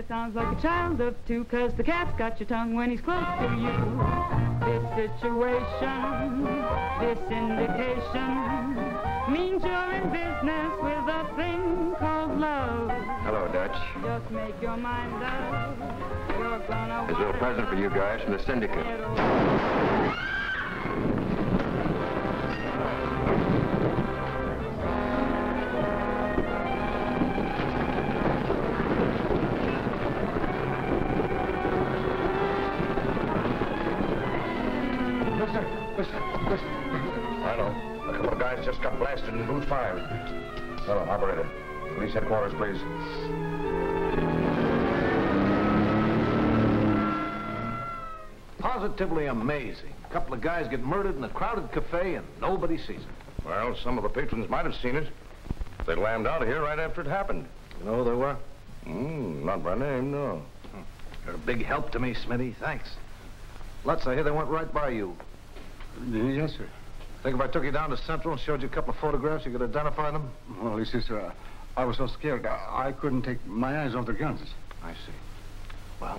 that sounds like a child of two, cause the cat's got your tongue when he's close to you. This situation, this indication, means you're in business with a thing called love. Hello, Dutch. Just make your mind up. You're gonna There's a little present for you guys from the syndicate. Positively amazing. A couple of guys get murdered in a crowded cafe and nobody sees it. Well, some of the patrons might have seen it. They lambed out of here right after it happened. You know who they were? Hmm, not by name, no. You're a big help to me, Smitty. Thanks. Lutz, I hear they went right by you. Yes, sir. Think if I took you down to Central and showed you a couple of photographs, you could identify them? Well, you see, sir, I was so scared I, I couldn't take my eyes off the guns. I see. Well,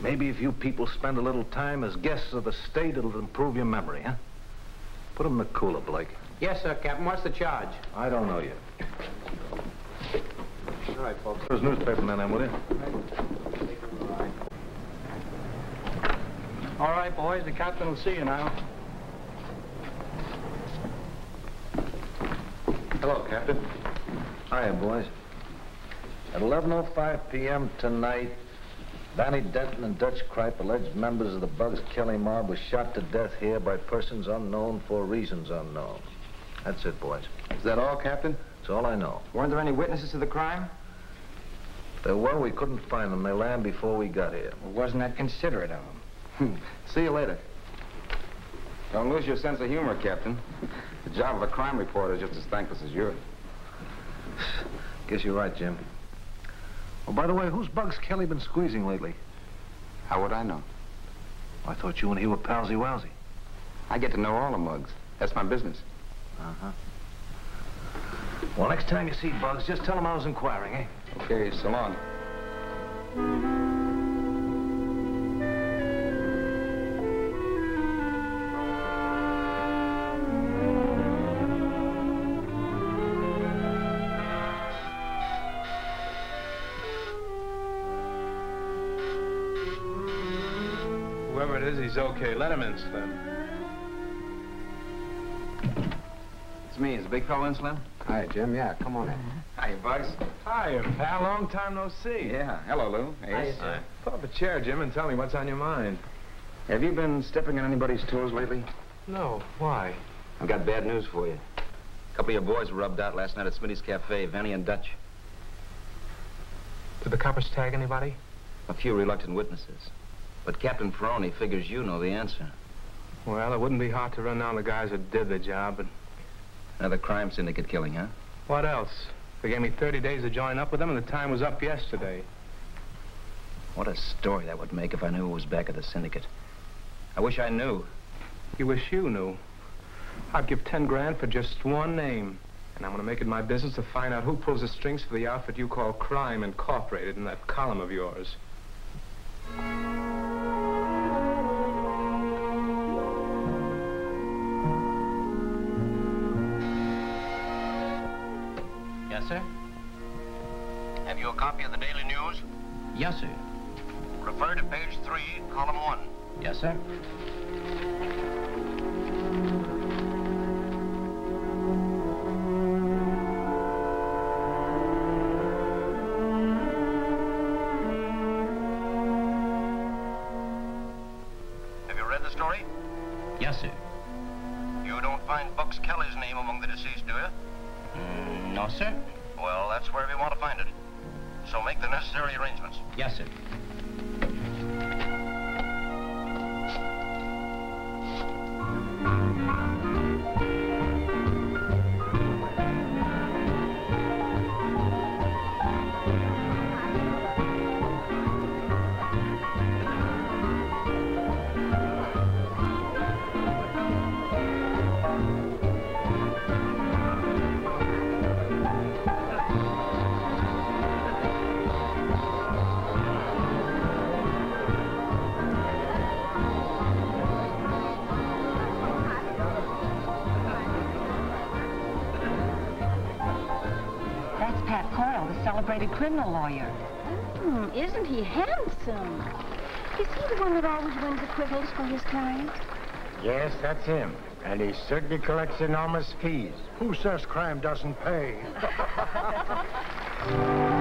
maybe if you people spend a little time as guests of the state, it'll improve your memory, huh? Put 'em in the cooler, Blake. Yes, sir, Captain. What's the charge? I don't know yet. All right, folks. Those newspapermen in, will you? All right, boys. The captain will see you now. Hello, Captain. Hiya, boys. At 11.05 p.m. tonight, Danny Denton and Dutch Kripe, alleged members of the Bugs Kelly mob, were shot to death here by persons unknown for reasons unknown. That's it, boys. Is that all, Captain? That's all I know. Weren't there any witnesses to the crime? There were, we couldn't find them. They landed before we got here. Well, wasn't that considerate of them? Hmm. See you later. Don't lose your sense of humor, Captain. The job of a crime reporter is just as thankless as yours. Guess you're right, Jim. Oh, by the way, who's Bugs Kelly been squeezing lately? How would I know? I thought you and he were palsy-walsy. I get to know all the mugs. That's my business. Uh-huh. Well, next time you see Bugs, just tell him I was inquiring, eh? Okay, so long. He's okay. Let him in, Slim. It's me. Is the big fellow in, Slim? Hi, Jim. Yeah, come on in. Hi, Bugs. Hiya, pal. Long time no see. Yeah. Hello, Lou. Ace. Pull up a chair, Jim, and tell me what's on your mind. Have you been stepping on anybody's toes lately? No. Why? I've got bad news for you. A couple of your boys were rubbed out last night at Smitty's Cafe, Danny and Dutch. Did the coppers tag anybody? A few reluctant witnesses. But Captain Ferroni figures you know the answer. Well, it wouldn't be hard to run down the guys that did the job, but Another crime syndicate killing, huh? what else? They gave me 30 days to join up with them, and the time was up yesterday. What a story that would make if I knew who was back of the syndicate. I wish I knew. You wish you knew. I'd give 10 grand for just one name. And I'm going to make it my business to find out who pulls the strings for the outfit you call Crime Incorporated in that column of yours. Sir? Have you a copy of the Daily News? Yes, sir. Refer to page three, column one. Yes, sir. Criminal lawyer. Hmm, isn't he handsome? Is he the one that always wins acquittals for his clients? Yes, that's him. And he certainly collects enormous fees. Who says crime doesn't pay?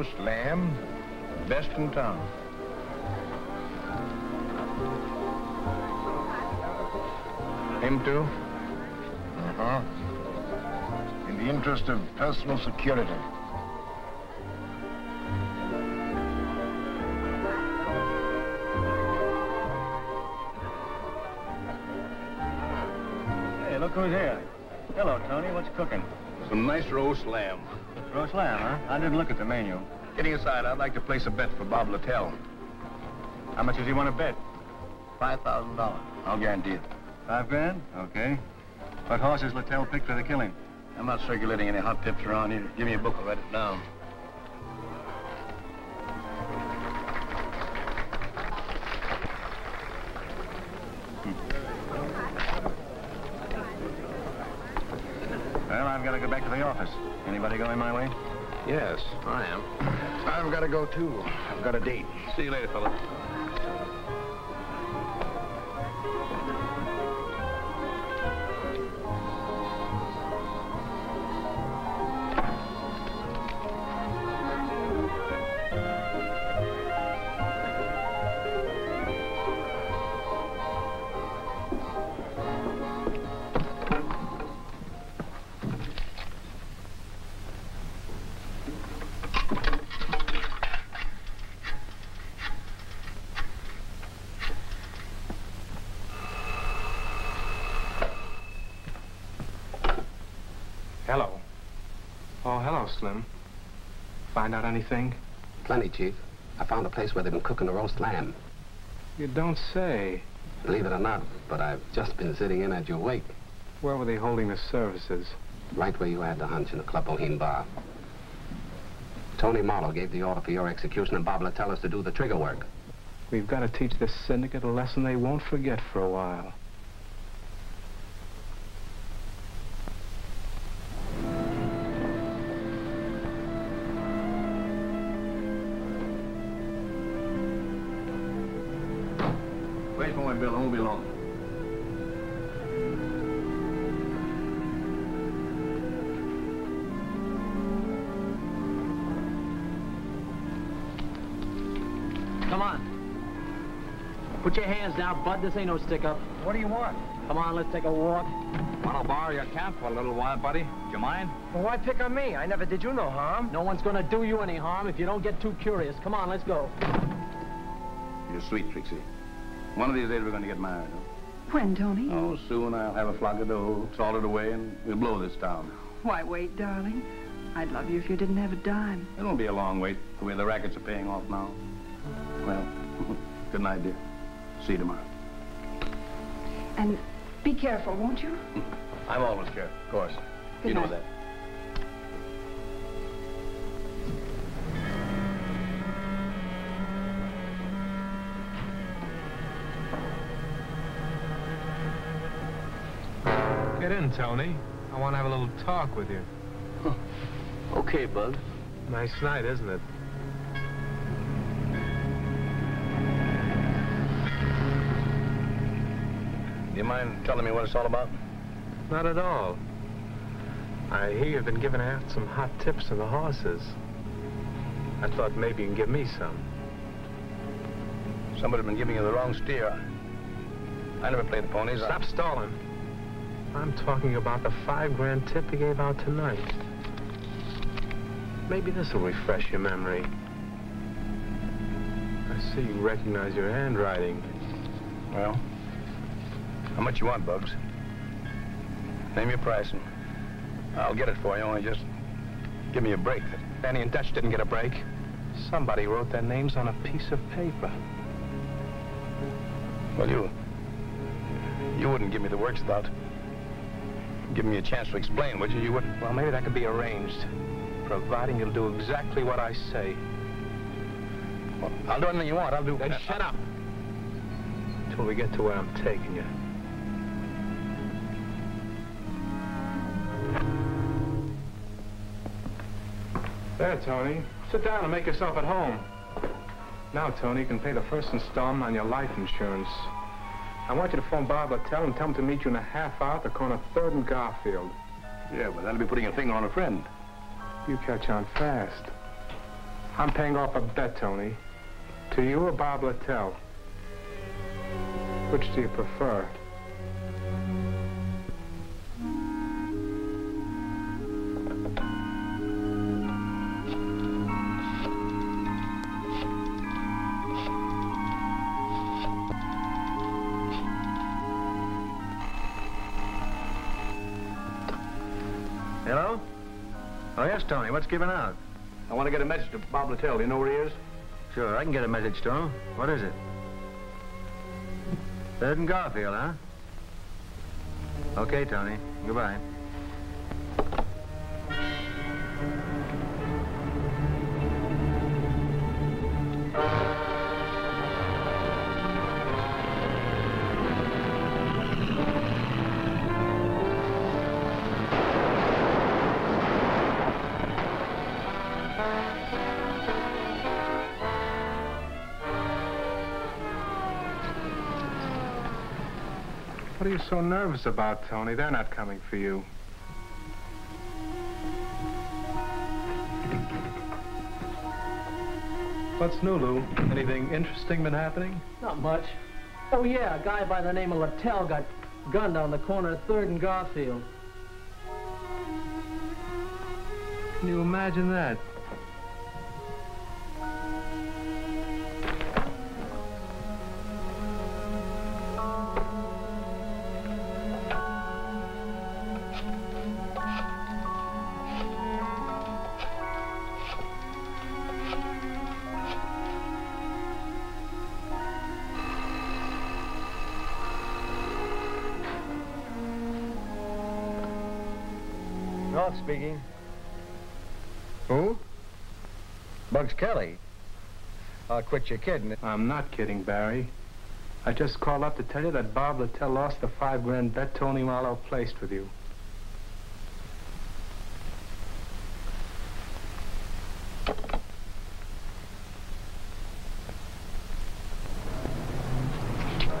roast lamb? Best in town. Him too? Uh-huh. In the interest of personal security. Hey, look who's here. Hello, Tony. What's cooking? Some nice roast lamb. Roast lamb, huh? I didn't look at the menu. Getting aside, I'd like to place a bet for Bob Littell. How much does he want to bet? $5,000. I'll guarantee it. Five grand? Okay. What horses Littell picked for the killing? I'm not circulating any hot tips around here. Give me a book, I'll write it down. Hmm. Well, I've got to go back to the office. Anybody going my way? Yes, I am. I've got to go, too. I've got a date. See you later, fella. Anything? Plenty, Chief. I found a place where they've been cooking the roast lamb. You don't say. Believe it or not, but I've just been sitting in at your wake, Where were they holding the services? right where you had the hunch in the Club Boheme bar. Tony Marlowe gave the order for your execution, and Bob Littell is to do the trigger work. We've got to teach this syndicate a lesson they won't forget for a while. Hands down, Bud. This ain't no stick-up. What do you want? Come on, let's take a walk. Want to borrow your cap for a little while, buddy? Do you mind? Well, why pick on me? I never did you no harm. No one's gonna do you any harm if you don't get too curious. Come on, let's go. You're sweet, Trixie. One of these days we're going to get married. huh? When, Tony? Oh, soon I'll have a flock of dough, salted away, and we'll blow this town. Why, wait, darling. I'd love you if you didn't have a dime. It won't be a long wait, the way the rackets are paying off now. Well, good night, dear. See you tomorrow. And be careful, won't you? I'm always careful, of course. Good you know that. Get in, Tony. I want to have a little talk with you. Okay, Bug. Nice night, isn't it? You mind telling me what it's all about? Not at all. I hear you've been giving out some hot tips to the horses. I thought maybe you can give me some. Somebody's been giving you the wrong steer. I never played the ponies. I- Stop stalling. I'm talking about the five grand tip you gave out tonight. Maybe this will refresh your memory. I see you recognize your handwriting. Well, how much you want, Bugs? Name your price and I'll get it for you. Only just give me a break. Danny and Dutch didn't get a break. Somebody wrote their names on a piece of paper. Well, you... You wouldn't give me the works without giving me a chance to explain, would you? You wouldn't... Well, maybe that could be arranged, providing you'll do exactly what I say. Well, I'll do anything you want. I'll do... Then shut up. Till we get to where I'm taking you. There, Tony. Sit down and make yourself at home. Now, Tony, you can pay the first installment on your life insurance. I want you to phone Bob Littell and tell him to meet you in a half hour at the corner of 3rd and Garfield. Yeah, but that'll be putting a finger on a friend. You catch on fast. I'm paying off a bet, Tony. To you or Bob Littell? Which do you prefer? Hello? Oh, yes, Tony. What's giving out? I want to get a message to Bob Littell. Do you know where he is? Sure, I can get a message to him. What is it? Third and Garfield, huh? Okay, Tony. Goodbye. Are you so nervous about, Tony? They're not coming for you. What's new, Lou? Anything interesting been happening? Not much. Oh, yeah, a guy by the name of Littell got gunned on the corner of 3rd and Garfield. Can you imagine that? Kelly. I'll quit your kidding. I'm not kidding, Barry. I just called up to tell you that Bob Littell lost the five grand bet Tony Marlowe placed with you.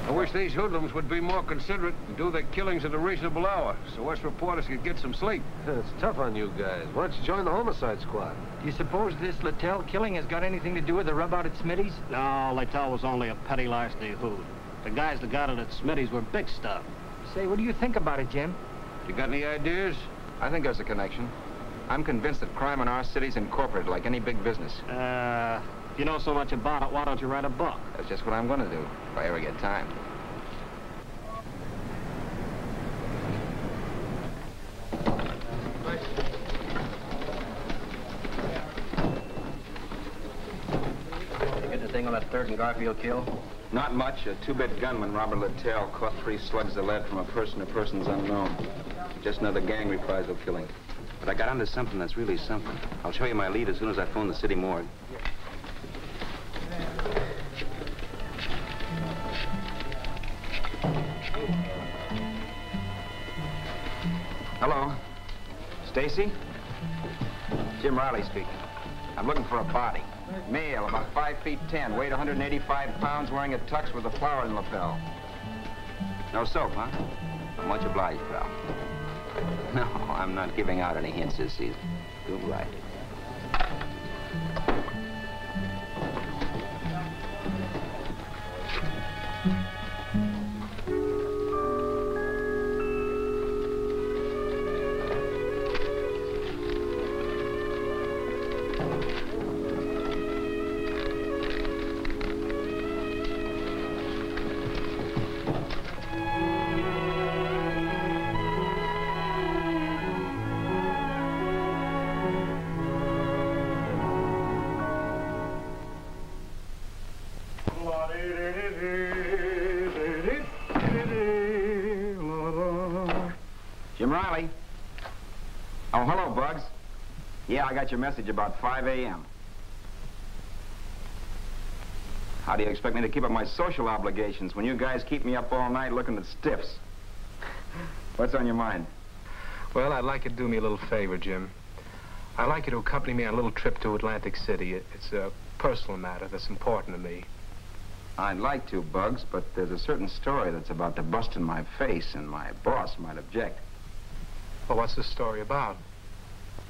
I wish these hoodlums would be more considerate and do their killings at a reasonable hour so us reporters could get some sleep. It's tough on you guys. Why don't you join the homicide squad? Do you suppose this Littell killing has got anything to do with the rub out at Smitty's? No, Littell was only a petty larceny hood. The guys that got it at Smitty's were big stuff. Say, what do you think about it, Jim? You got any ideas? I think there's a connection. I'm convinced that crime in our city's incorporated like any big business. Uh, if you know so much about it, why don't you write a book? That's just what I'm going to do, if I ever get time. Get anything on that 3rd and Garfield kill? Not much. A two-bit gunman, Robert Littell, caught three slugs of lead from a person to persons unknown. Just another gang reprisal killing. But I got onto something that's really something. I'll show you my lead as soon as I phone the city morgue. Hello. Stacy? Jim Riley speaking. I'm looking for a body. Male, about 5 feet 10, weight 185 pounds, wearing a tux with a flower in the lapel. No soap, huh? Much obliged, pal. No, I'm not giving out any hints this season. Too right. Got your message about 5 a.m. How do you expect me to keep up my social obligations when you guys keep me up all night looking at stiffs? What's on your mind? Well, I'd like you to do me a little favor, Jim. I'd like you to accompany me on a little trip to Atlantic City. It's a personal matter that's important to me. I'd like to, Bugs, but there's a certain story that's about to bust in my face, and my boss might object. Well, what's the story about?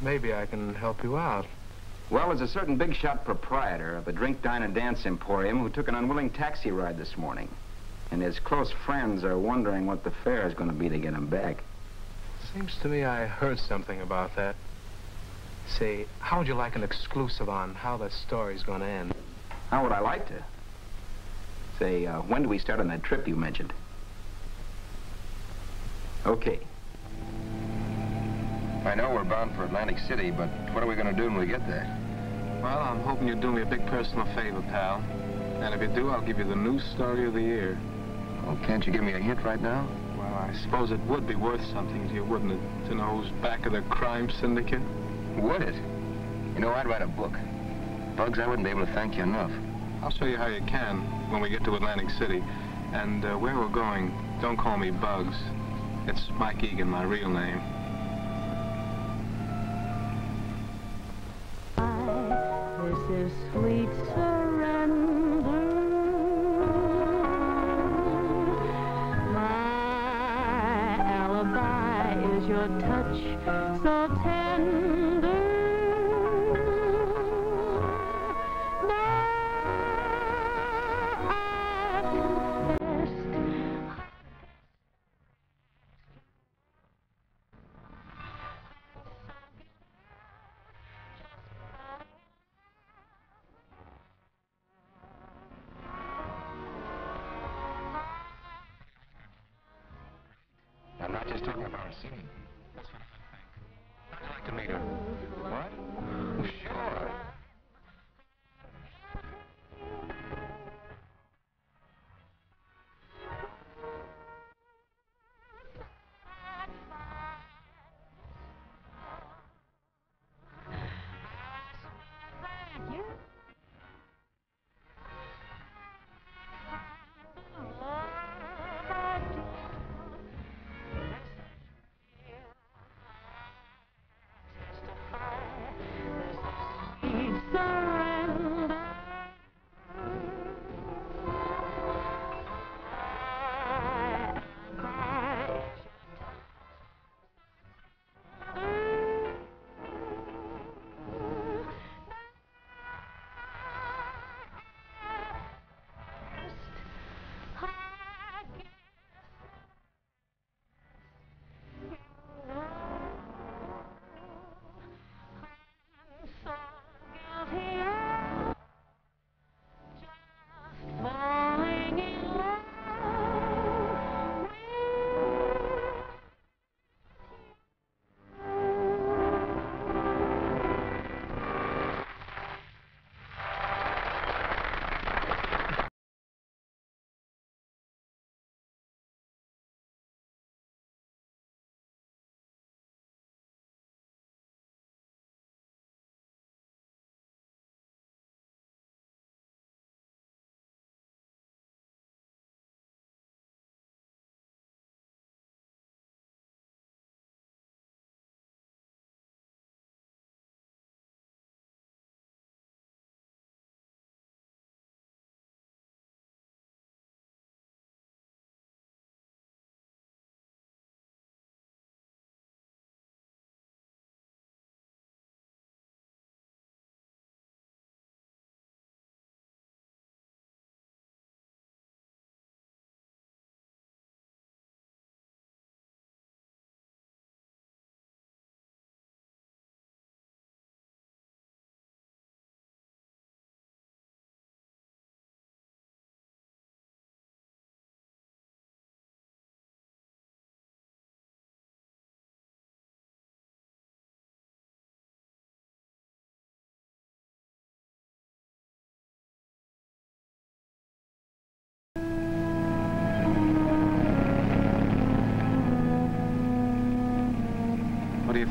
Maybe I can help you out. Well, there's a certain big shot proprietor of a drink, dine, and dance emporium who took an unwilling taxi ride this morning. And his close friends are wondering what the fare is going to be to get him back. Seems to me I heard something about that. Say, how would you like an exclusive on how that story's going to end? How would I like to? Say, uh, when do we start on that trip you mentioned? Okay. I know we're bound for Atlantic City, but what are we going to do when we get there? Well, I'm hoping you'll do me a big personal favor, pal. And if you do, I'll give you the news story of the year. Well, can't you give me a hint right now? Well, I suppose it would be worth something to you, wouldn't it? To know who's back of the crime syndicate? Would it? You know, I'd write a book. Bugs, I wouldn't be able to thank you enough. I'll show you how you can when we get to Atlantic City. And uh, where we're going, don't call me Bugs. It's Mike Egan, my real name. Sweet surrender. My alibi is your touch so tender.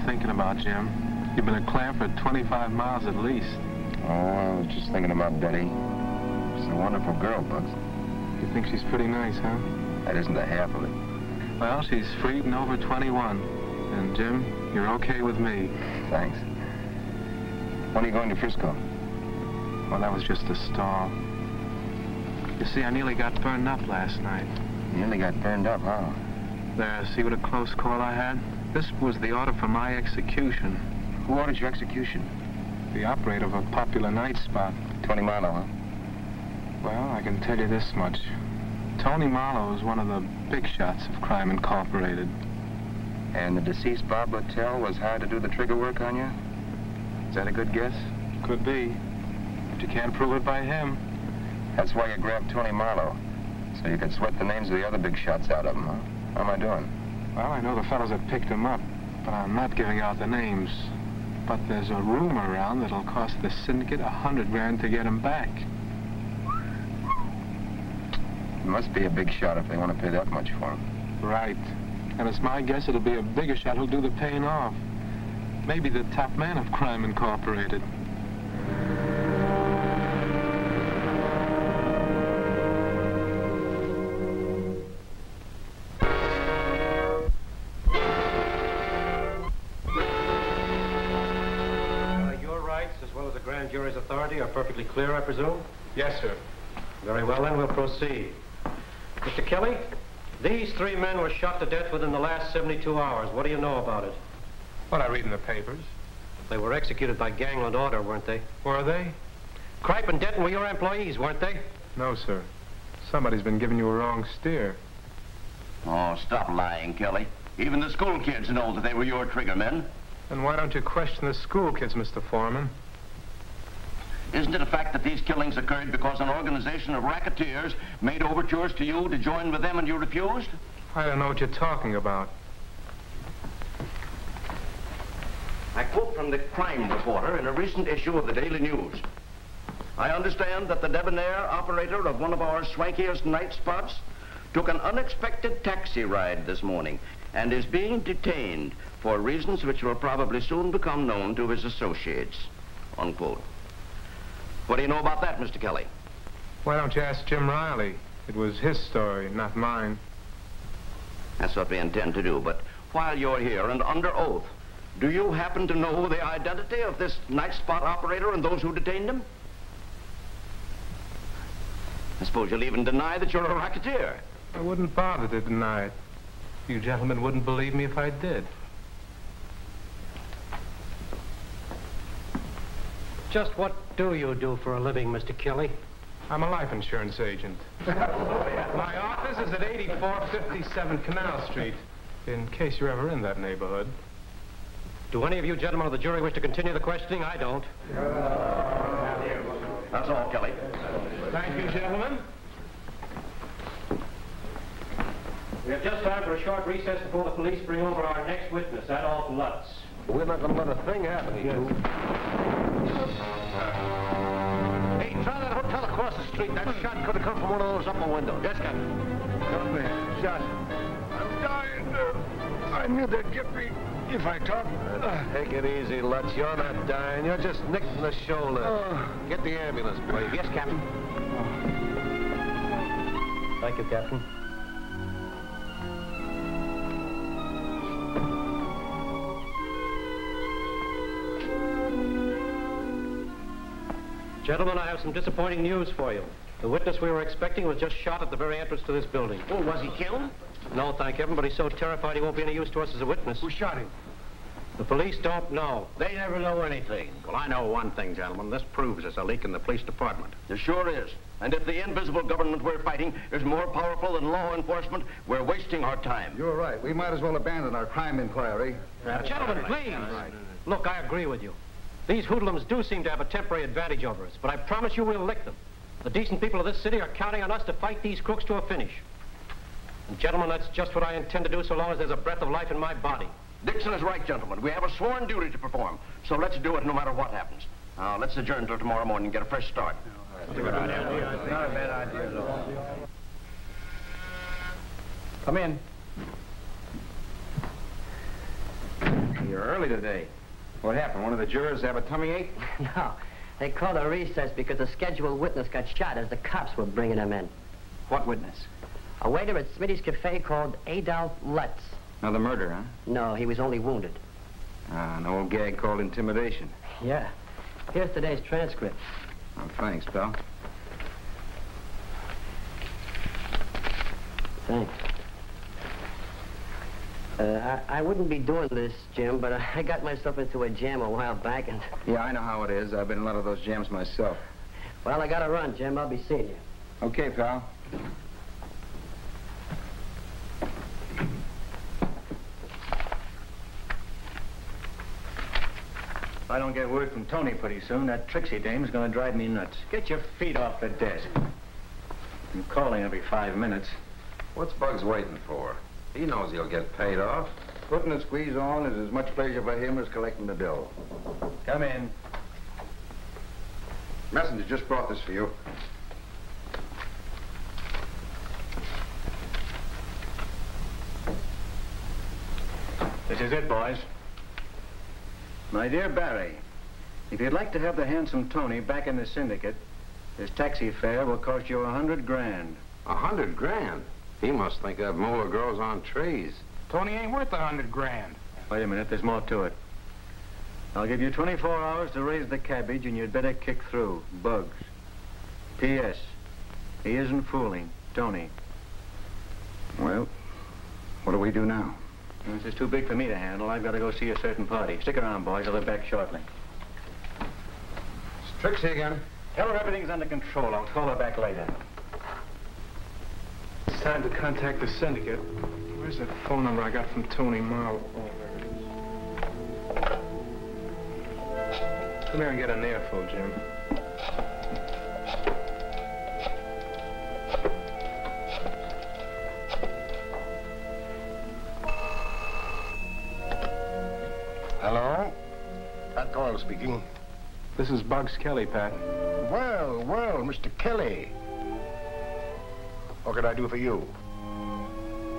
Thinking about, Jim? You've been at Clam for 25 miles at least. Oh, I was just thinking about Betty. She's a wonderful girl, Bugs. You think she's pretty nice, huh? That isn't the half of it. Well, she's freed and over 21. And, Jim, you're okay with me. Thanks. When are you going to Frisco? Well, that was just a stall. You see, I nearly got burned up last night. You nearly got burned up, huh? There, see what a close call I had? This was the order for my execution. Who ordered your execution? The operator of a popular night spot. Tony Marlowe, huh? Well, I can tell you this much. Tony Marlowe is one of the big shots of Crime Incorporated. And the deceased Bob Littell was hired to do the trigger work on you? Is that a good guess? Could be. But you can't prove it by him. That's why you grabbed Tony Marlowe. So you could sweat the names of the other big shots out of him, huh? How am I doing? Well, I know the fellows that picked him up, but I'm not giving out the names. But there's a rumor around that'll cost the syndicate a hundred grand to get him back. It must be a big shot if they want to pay that much for him. Right. And it's my guess it'll be a bigger shot who'll do the paying off. Maybe the top man of Crime Incorporated. Perfectly clear, I presume? Yes, sir. Very well, then, we'll proceed. Mr. Kelly, these three men were shot to death within the last 72 hours. What do you know about it? What I read in the papers. They were executed by gangland order, weren't they? Were they? Cripe and Denton were your employees, weren't they? No, sir. Somebody's been giving you a wrong steer. Oh, stop lying, Kelly. Even the school kids know that they were your trigger men. And why don't you question the school kids, Mr. Foreman? Isn't it a fact that these killings occurred because an organization of racketeers made overtures to you to join with them and you refused? I don't know what you're talking about. I quote from the crime reporter in a recent issue of the Daily News. I understand that the debonair operator of one of our swankiest night spots took an unexpected taxi ride this morning and is being detained for reasons which will probably soon become known to his associates. Unquote. What do you know about that, Mr. Kelly? Why don't you ask Jim Riley? It was his story, not mine. That's what we intend to do. But while you're here and under oath, do you happen to know the identity of this night spot operator and those who detained him? I suppose you'll even deny that you're a racketeer. I wouldn't bother to deny it. You gentlemen wouldn't believe me if I did. Just what do you do for a living, Mr. Kelly? I'm a life insurance agent. My office is at 8457 Canal Street, in case you're ever in that neighborhood. Do any of you gentlemen of the jury wish to continue the questioning? I don't. That's all, Kelly. Thank you, gentlemen. We have just time for a short recess before the police bring over our next witness, Adolph Lutz. We're not going to let a thing happen to you. Hey, try that hotel across the street. That shot could have come from one of those upper windows. Yes, Captain. Come here, shot. I'm dying. Uh, I knew they'd get me if I talked. Uh, Take it easy, Lutz. You're not dying. You're just nicked in the shoulder. Uh. Get the ambulance, please. Yes, Captain. Thank you, Captain. Gentlemen, I have some disappointing news for you. The witness we were expecting was just shot at the very entrance to this building. Oh, was he killed? No, thank heaven, but he's so terrified he won't be any use to us as a witness. who shot him? The police don't know. They never know anything. Well, I know one thing, gentlemen. This proves there's a leak in the police department. There sure is. And if the invisible government we're fighting is more powerful than law enforcement, we're wasting our time. You're right. We might as well abandon our crime inquiry. Gentlemen, please. Look, I agree with you. These hoodlums do seem to have a temporary advantage over us, but I promise you we'll lick them. The decent people of this city are counting on us to fight these crooks to a finish. And gentlemen, that's just what I intend to do so long as there's a breath of life in my body. Dixon is right, gentlemen. We have a sworn duty to perform. So let's do it no matter what happens. Now, let's adjourn till tomorrow morning and get a fresh start. Not a bad idea, though. Come in. you're early today. What happened? One of the jurors have a tummy ache? no. They called a recess because the scheduled witness got shot as the cops were bringing him in. What witness? A waiter at Smitty's Cafe called Adolf Lutz. Another murder, huh? No, he was only wounded. Ah, an old gag called intimidation. Yeah. Here's today's transcript. Oh, thanks, pal. Thanks. Uh, I, I wouldn't be doing this, Jim, but I got myself into a jam a while back, and... Yeah, I know how it is. I've been in a lot of those jams myself. Well, I gotta run, Jim. I'll be seeing you. Okay, pal. If I don't get word from Tony pretty soon, that Trixie dame's gonna drive me nuts. Get your feet off the desk. I'm calling every five minutes. What's Bugs waiting for? He knows he'll get paid off. Putting the squeeze on is as much pleasure for him as collecting the bill. Come in. Messenger just brought this for you. This is it, boys. My dear Barry, if you'd like to have the handsome Tony back in the syndicate, his taxi fare will cost you a hundred grand. A hundred grand? He must think that mower grows on trees. Tony ain't worth a hundred grand. Wait a minute, there's more to it. I'll give you 24 hours to raise the cabbage, and you'd better kick through. Bugs. P.S. He isn't fooling. Tony. Well, what do we do now? This is too big for me to handle. I've got to go see a certain party. Stick around, boys. I'll be back shortly. It's Trixie again. Tell her everything's under control. I'll call her back later. It's time to contact the syndicate. Where's that phone number I got from Tony Marlowe? Oh, there it is. Come here and get an earful, Jim. Hello? Pat Coyle speaking. This is Bugs Kelly, Pat. Well, well, Mr. Kelly. What can I do for you?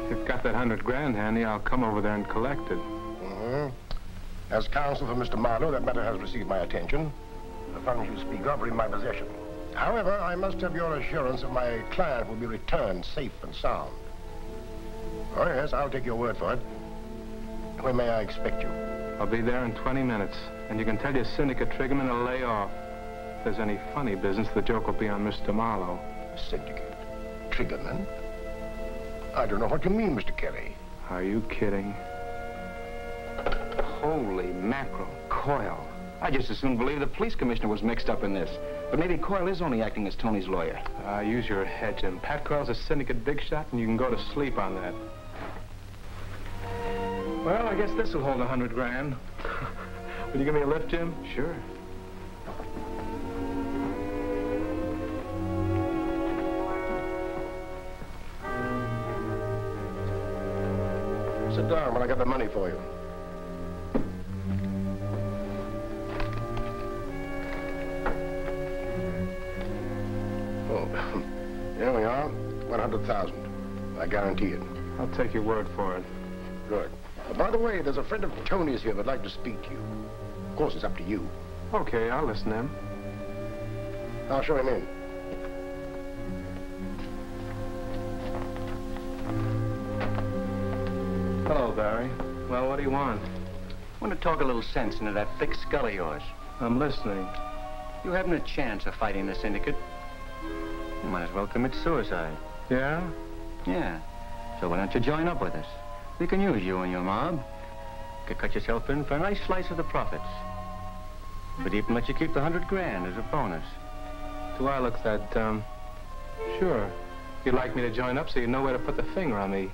If you've got that hundred grand handy, I'll come over there and collect it. Mm-hmm. As counsel for Mr. Marlowe, that matter has received my attention. The funds you speak of are in my possession. However, I must have your assurance that my client will be returned safe and sound. Oh, yes, I'll take your word for it. When may I expect you? I'll be there in 20 minutes, and you can tell your syndicate triggerman to lay off. If there's any funny business, the joke will be on Mr. Marlowe. Syndicate? Triggerman? I don't know what you mean, Mr. Kelly. Are you kidding? Holy mackerel. Coyle. I just as soon believe the police commissioner was mixed up in this. But maybe Coyle is only acting as Tony's lawyer. Uh, use your head, Jim. Pat Coyle's a syndicate big shot, and you can go to sleep on that. Well, I guess this will hold a hundred grand. Will you give me a lift, Jim? Sure. Sit down when I got the money for you. Oh, here we are. 100,000. I guarantee it. I'll take your word for it. Good. Uh, by the way, there's a friend of Tony's here who'd like to speak to you. Of course, it's up to you. Okay, I'll listen to him. I'll show him in. Hello, Barry. Well, what do you want? I want to talk a little sense into that thick skull of yours. I'm listening. You haven't a chance of fighting the syndicate. You might as well commit suicide. Yeah? Yeah. So why don't you join up with us? We can use you and your mob. You could cut yourself in for a nice slice of the profits. But even let you keep the hundred grand as a bonus. Do I look that dumb? Sure. You'd like me to join up so you know where to put the finger on me.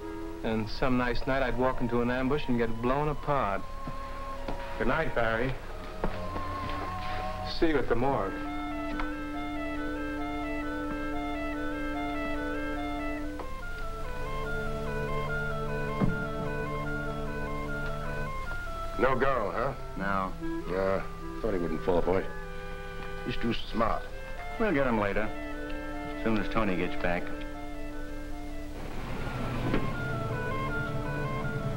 And some nice night I'd walk into an ambush and get blown apart. Good night, Barry. See you at the morgue. No girl, huh? No. Yeah, thought he wouldn't fall for it. He's too smart. We'll get him later. As soon as Tony gets back.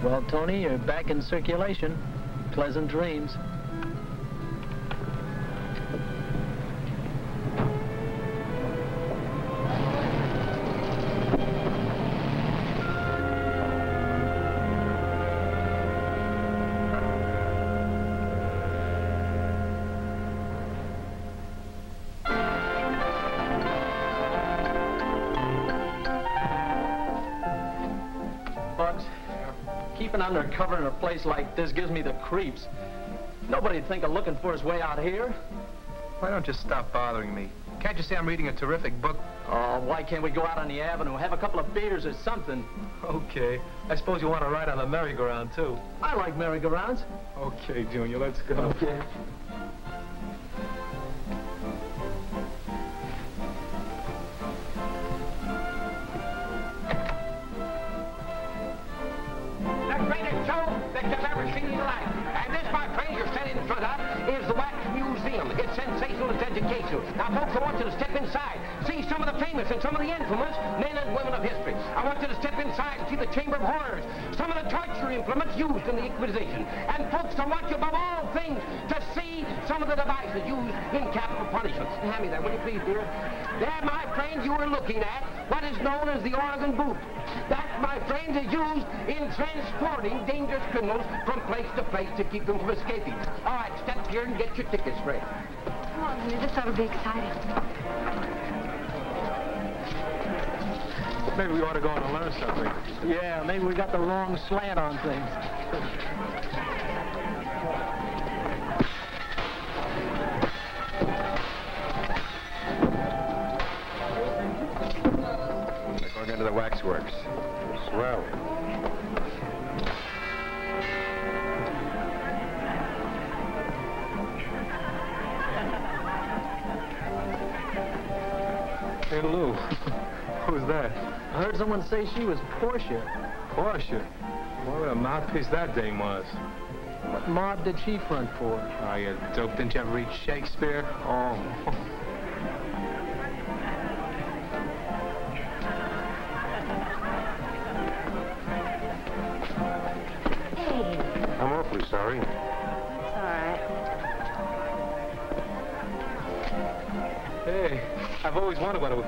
Well, Tony, you're back in circulation. Pleasant dreams. Undercover in a place like this gives me the creeps. Nobody'd think of looking for his way out here. Why don't you stop bothering me? Can't you see I'm reading a terrific book? Oh, why can't we go out on the avenue, have a couple of beers or something? Okay. I suppose you want to ride on the merry-go-round, too. I like merry-go-rounds. Okay, Junior, let's go. Okay. Come on, Henry, this ought to be exciting. Maybe we ought to go in and learn something. Yeah, maybe we got the wrong slant on things. We're going into the waxworks. Swell. Hey, Lou. Who's that? I heard someone say she was Portia. Portia. What a mouthpiece that dame was. What mob did she front for? Oh, you dope. Didn't you ever read Shakespeare? Oh.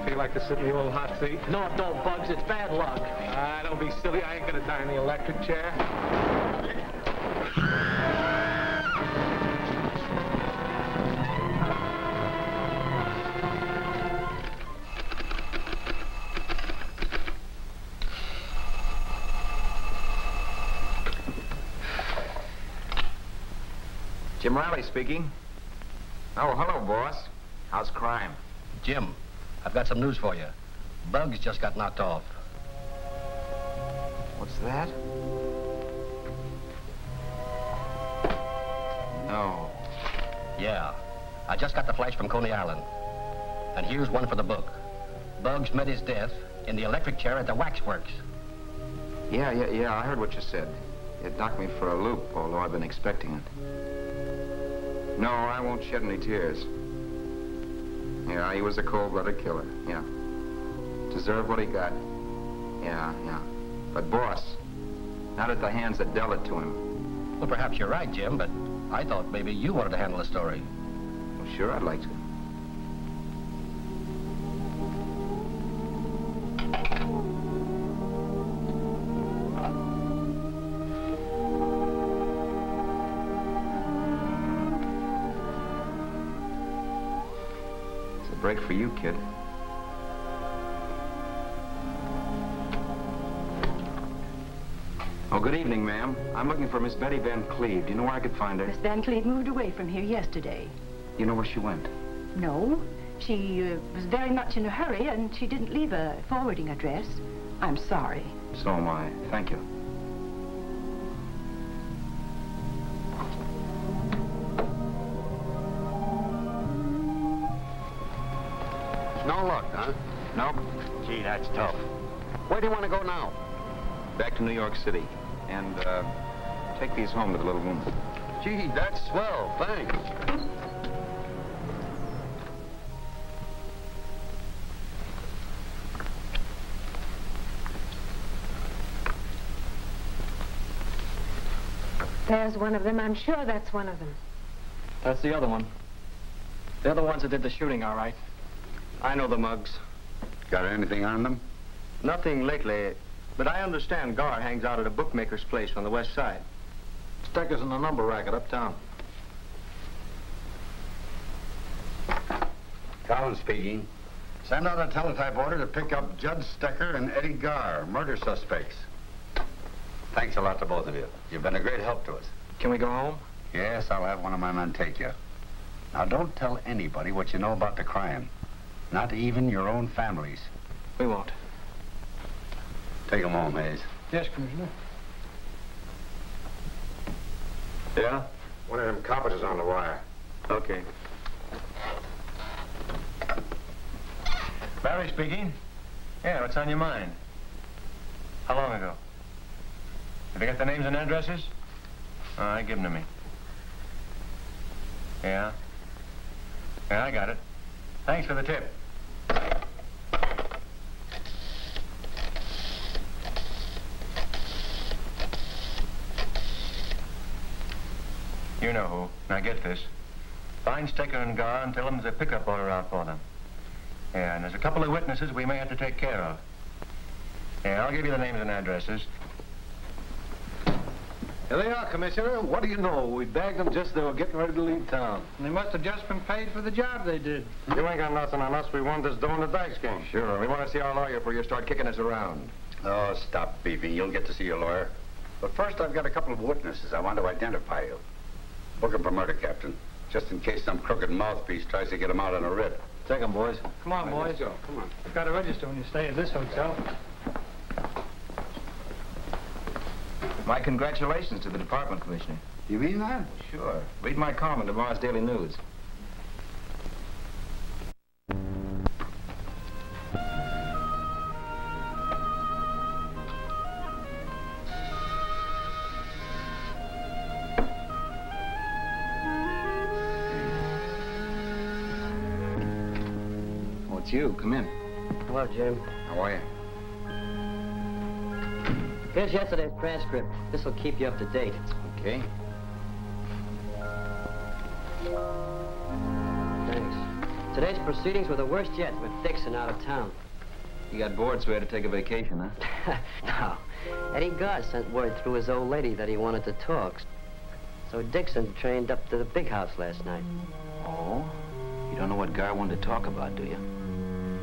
feel like to sit in the old hot seat. No, it don't, Bugs. It's bad luck. Ah, don't be silly. I ain't gonna die in the electric chair. Jim Riley speaking. Oh, hello, boss. How's crime? Jim, I've got some news for you. Bugs just got knocked off. What's that? No. Yeah. I just got the flash from Coney Island. And here's one for the book. Bugs met his death in the electric chair at the waxworks. Yeah, yeah, yeah, I heard what you said. It knocked me for a loop, although I've been expecting it. No, I won't shed any tears. Yeah, he was a cold-blooded killer, yeah. Deserved what he got. Yeah, yeah. But boss, not at the hands that dealt it to him. Well, perhaps you're right, Jim, but I thought maybe you wanted to handle the story. Well, sure, I'd like to. Break for you, kid. Oh, good evening, ma'am. I'm looking for Miss Betty Van Cleve. Do you know where I could find her? Miss Van Cleve moved away from here yesterday. You know where she went? No, she uh, was very much in a hurry and she didn't leave a forwarding address. I'm sorry. So am I. Thank you. Nope. Gee, that's tough. Where do you want to go now? Back to New York City. And, uh, take these home to the little woman. Gee, that's swell. Thanks. There's one of them. I'm sure that's one of them. That's the other one. They're the ones that did the shooting, all right. I know the mugs. Got anything on them? Nothing lately, but I understand Gar hangs out at a bookmaker's place on the west side. Stecker's in the number racket uptown. Collins speaking. Send out a teletype order to pick up Judd Stecker and Eddie Gar, murder suspects. Thanks a lot to both of you. You've been a great help to us. Can we go home? Yes, I'll have one of my men take you. Now, don't tell anybody what you know about the crime. Not even your own families. We won't. Take them home, Hayes. Yes, Commissioner. Yeah? One of them coppers is on the wire. Okay. Barry speaking. Yeah, what's on your mind? How long ago? Have you got the names and addresses? All right, give them to me. Yeah? Yeah, I got it. Thanks for the tip. You know who. Now get this. Find Stecker and Gar and tell them there's a pickup order out for them. Yeah, and there's a couple of witnesses we may have to take care of. Yeah, I'll give you the names and addresses. Here they are, Commissioner. What do you know? We bagged them just as they were getting ready to leave town. They must have just been paid for the job they did. You ain't got nothing on us. We won this dough in the dice game. Sure. We want to see our lawyer before you start kicking us around. Oh, stop beefing. You'll get to see your lawyer. But first, I've got a couple of witnesses I want to identify you. Book Book 'em for murder, Captain. Just in case some crooked mouthpiece tries to get get 'em out on a writ. Take 'em, boys. Come on, boys. go. Come on. You've got to register when you stay at this hotel. My congratulations to the department, Commissioner. You mean that? Sure. Read my column in tomorrow's Daily News. Oh, it's you. Come in. Hello, Jim. How are you? Here's yesterday's transcript. This'll keep you up to date. Okay. Thanks. Today's proceedings were the worst yet with Dixon out of town. You got bored, so we had to take a vacation, huh? no. Eddie Gar sent word through his old lady that he wanted to talk. So Dixon trained up to the big house last night. Oh? You don't know what Gar wanted to talk about, do you?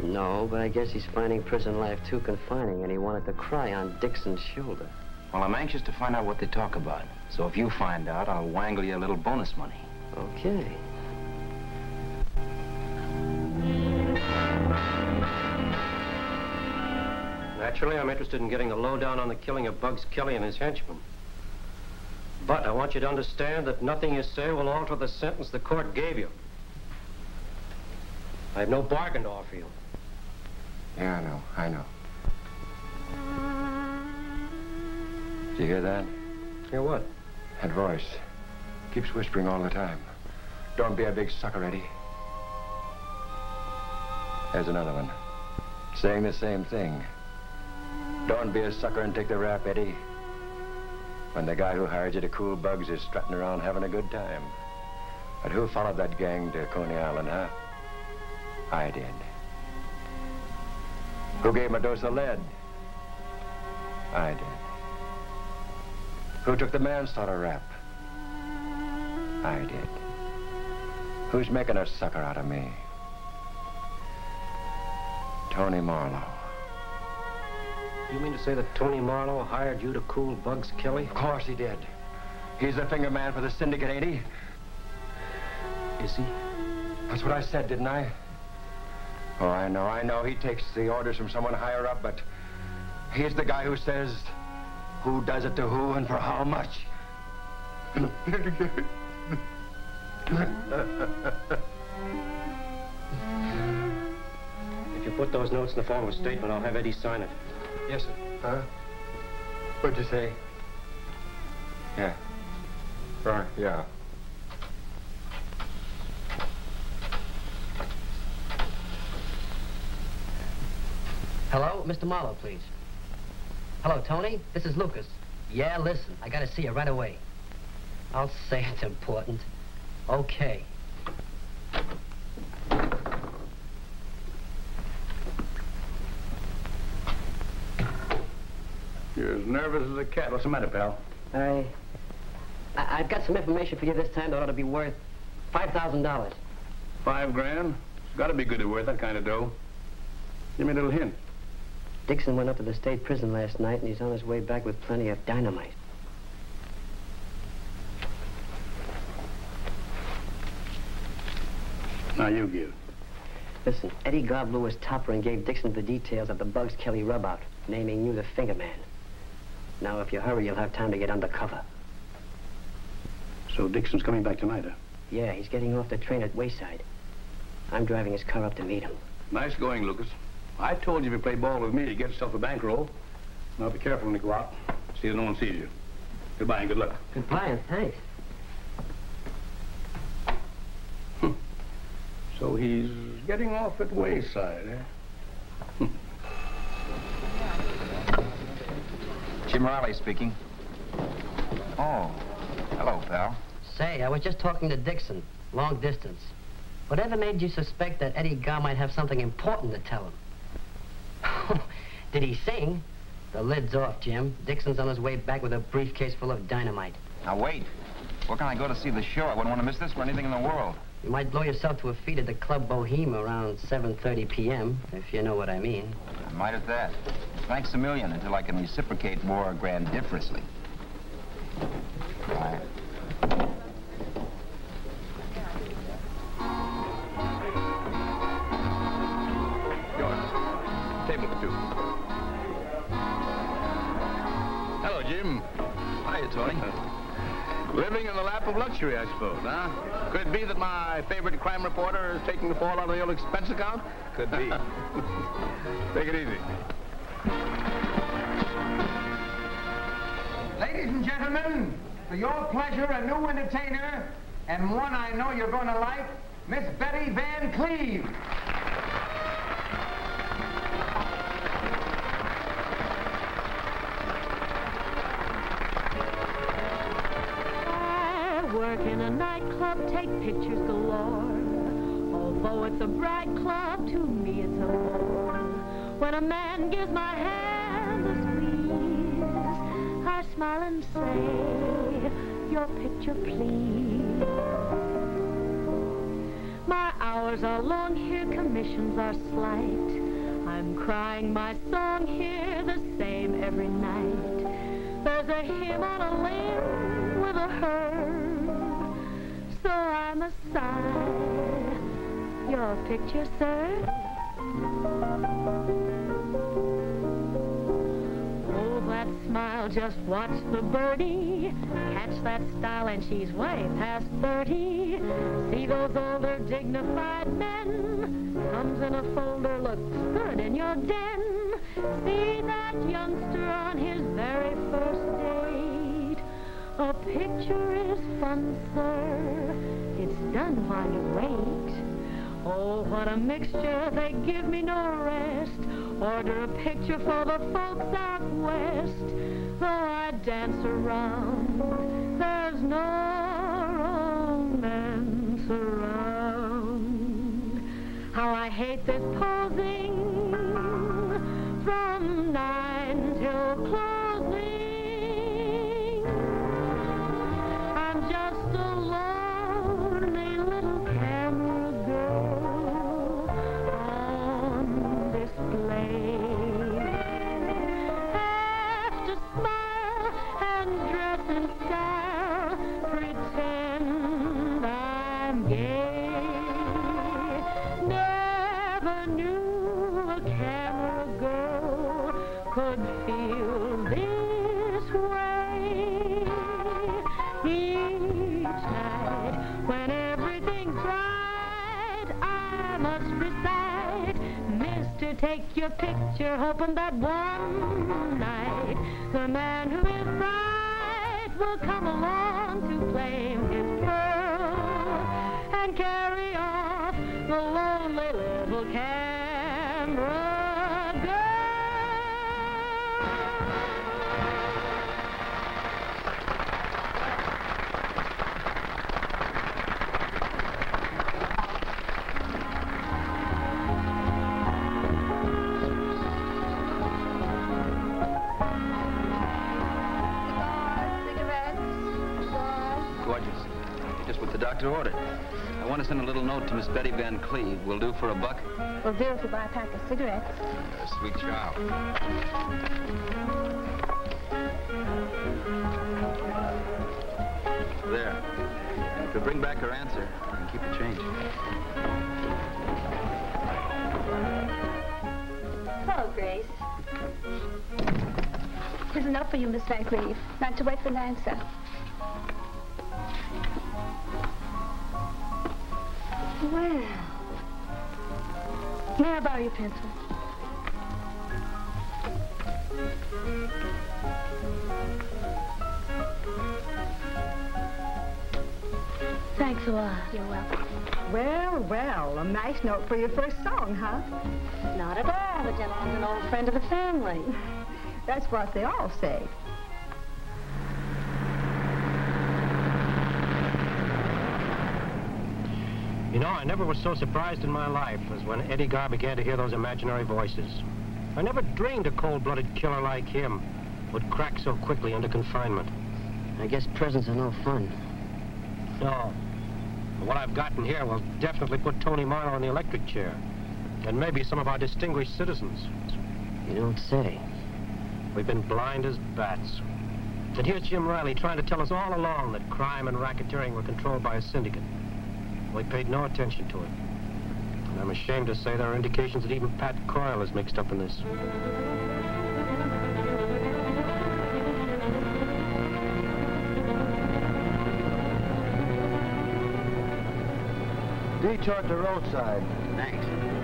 No, but I guess he's finding prison life too confining, and he wanted to cry on Dixon's shoulder. Well, I'm anxious to find out what they talk about. So if you find out, I'll wangle you a little bonus money. Okay. Naturally, I'm interested in getting the lowdown on the killing of Bugs Kelly and his henchmen. But I want you to understand that nothing you say will alter the sentence the court gave you. I have no bargain to offer you. Yeah, I know. I know. Do you hear that? Hear what? That voice. Keeps whispering all the time. Don't be a big sucker, Eddie. There's another one. Saying the same thing. Don't be a sucker and take the rap, Eddie. When the guy who hired you to cool bugs is strutting around having a good time. But who followed that gang to Coney Island, huh? I did. Who gave him a dose of lead? I did. Who took the manslaughter rap? I did. Who's making a sucker out of me? Tony Marlowe. You mean to say that Tony Marlowe hired you to cool Bugs Kelly? Of course he did. He's the finger man for the syndicate, ain't he? Is he? That's what I said, didn't I? Oh, I know, I know. He takes the orders from someone higher up, but he's the guy who says who does it to who and for how much. If you put those notes in the form of a statement, I'll have Eddie sign it. Yes, sir. Huh? What'd you say? Yeah. Right, yeah. Hello, Mr. Marlowe, please. Hello, Tony. This is Lucas. Yeah, listen, I gotta see you right away. I'll say it's important. Okay. You're as nervous as a cat. What's the matter, pal? I, I I've got some information for you this time that ought to be worth five thousand dollars. Five grand? It's got to be good to worth that kind of dough. Give me a little hint. Dixon went up to the state prison last night, and he's on his way back with plenty of dynamite. Now you give. Listen, Eddie Gobb blew his topper and gave Dixon the details of the Bugs Kelly rubout, naming you the finger man. Now, if you hurry, you'll have time to get undercover. So Dixon's coming back tonight, huh? Yeah, he's getting off the train at Wayside. I'm driving his car up to meet him. Nice going, Lucas. I told you if you play ball with me, you get yourself a bankroll. Now be careful when you go out. See that no one sees you. Goodbye and good luck. Goodbye and thanks. So he's getting off at Wayside, eh? Jim Riley speaking. Oh, hello, pal. Say, I was just talking to Dixon, long distance. Whatever made you suspect that Eddie Gar might have something important to tell him? Did he sing? The lid's off, Jim. Dixon's on his way back with a briefcase full of dynamite. Now, wait. Where can I go to see the show? I wouldn't want to miss this for anything in the world. You might blow yourself to a feat at the Club Boheme around 7.30 p.m., if you know what I mean. I might at that. Thanks a million until I can reciprocate more grandiferously. Yours. Living in the lap of luxury, I suppose, huh? Could it be that my favorite crime reporter is taking the fall out of the old expense account? Could be. Take it easy. Ladies and gentlemen, for your pleasure, a new entertainer, and one I know you're going to like, Miss Betty Van Cleve. Work in a nightclub, take pictures galore. Although it's a bright club, to me it's a bore. When a man gives my hand a squeeze, I smile and say, your picture please. My hours are long here, commissions are slight. I'm crying my song here, the same every night. There's a hymn on a limb with a herd, Your picture, sir? Oh, that smile, just watch the birdie. Catch that style, and she's way past 30. See those older, dignified men. Comes in a folder, looks good in your den. See that youngster on his very first date. A picture is fun, sir. Done while you wait. Oh, what a mixture, they give me no rest. Order a picture for the folks out west. Though I dance around, there's no romance around. How I hate this posing your picture, hoping that one night. The man who is right will come along to claim his pearl and carry off the lonely little camera doctor ordered. I want to send a little note to Miss Betty Van Cleve. Will do for a buck? Will do if you buy a pack of cigarettes. A sweet child. There. And if you bring back her answer, you can keep the change. Hello, Grace. Here's a note for you, Miss Van Cleve. Not to wait for an answer. Well. May I borrow your pencil? Thanks a lot. You're welcome. Well, well, a nice note for your first song, huh? Not at all. The gentleman's an old friend of the family. That's what they all say. You know, I never was so surprised in my life as when Eddie Gar began to hear those imaginary voices. I never dreamed a cold-blooded killer like him would crack so quickly under confinement. I guess prisons are no fun. No. What I've gotten here will definitely put Tony Marlowe in the electric chair. And maybe some of our distinguished citizens. You don't say. We've been blind as bats. And here's Jim Riley trying to tell us all along that crime and racketeering were controlled by a syndicate. We paid no attention to it. And I'm ashamed to say there are indications that even Pat Coyle is mixed up in this. Detour to roadside. Thanks.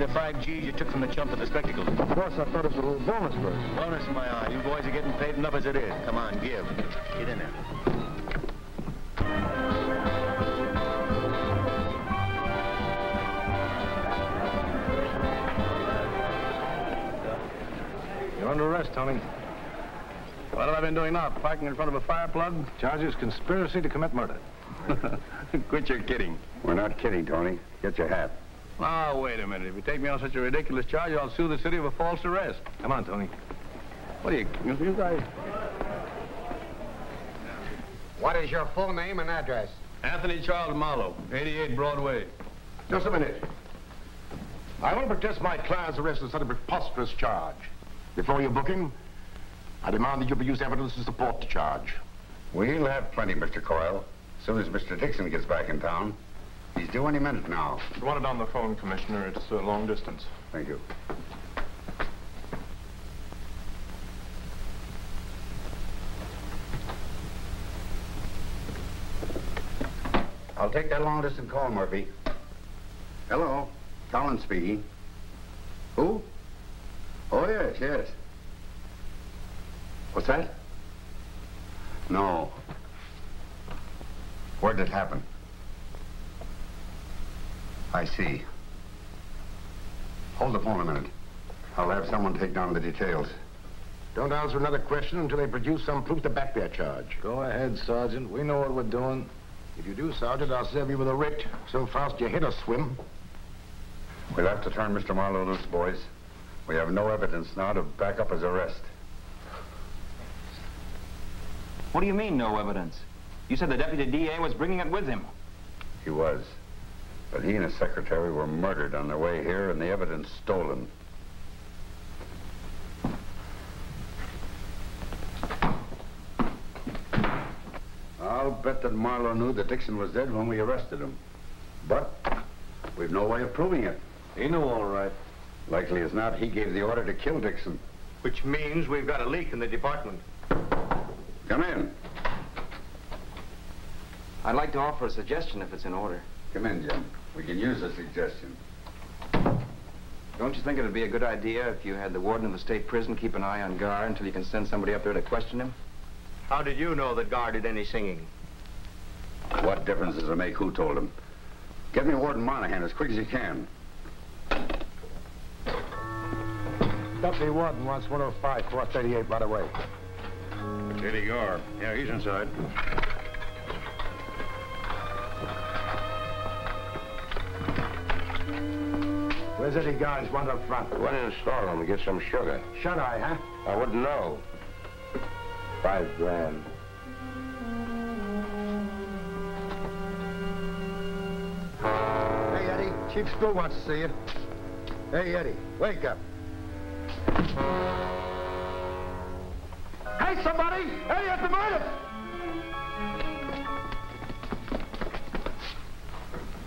The five G's you took from the chump at the spectacles. course, I thought it was a little bonus for us. Bonus in my eye. You boys are getting paid enough as it is. Come on, give. Get in there. You're under arrest, Tony. What have I been doing now? Parking in front of a fire plug? Charges conspiracy to commit murder. Quit your kidding. We're not kidding, Tony. Get your hat. Now, wait a minute. If you take me on such a ridiculous charge, I'll sue the city of a false arrest. Come on, Tony. What are you, you guys? What is your full name and address? Anthony Charles Marlowe, 88 Broadway. Just a minute. I will protest my client's arrest on such a preposterous charge. Before you book him, I demand that you produce evidence to support the charge. We'll have plenty, Mr. Coyle. As soon as Mr. Dixon gets back in town. He's due any minute now. You want it on the phone, Commissioner. It's uh, long distance. Thank you. I'll take that long distance call, Murphy. Hello, Collins speaking. Who? Oh, yes, yes. What's that? No. Where did it happen? I see. Hold the phone a minute. I'll have someone take down the details. Don't answer another question until they produce some proof to back their charge. Go ahead, Sergeant. We know what we're doing. If you do, Sergeant, I'll serve you with a writ so fast your head'll swim. We'll have to turn Mr. Marlowe loose, boys. We have no evidence now to back up his arrest. What do you mean, no evidence? You said the deputy DA was bringing it with him. He was. But he and his secretary were murdered on their way here and the evidence stolen. I'll bet that Marlowe knew that Dixon was dead when we arrested him. But we've no way of proving it. He knew all right. Likely as not, he gave the order to kill Dixon. Which means we've got a leak in the department. Come in. I'd like to offer a suggestion if it's in order. Come in, Jim. We can use a suggestion. Don't you think it'd be a good idea if you had the warden of the state prison keep an eye on Gar until you can send somebody up there to question him? How did you know that Gar did any singing? What difference does it make who told him? Get me Warden Monahan as quick as you can. Deputy Warden wants 105, 438 right away. Eddie Gar. Yeah, he's inside. Where's Eddie Gar's one up front? Went in the storeroom to get some sugar. Shut eye, huh? I wouldn't know. Five grand. Hey, Eddie. Chief Screw wants to see you. Hey, Eddie, wake up. Hey, somebody! Eddie has been murdered!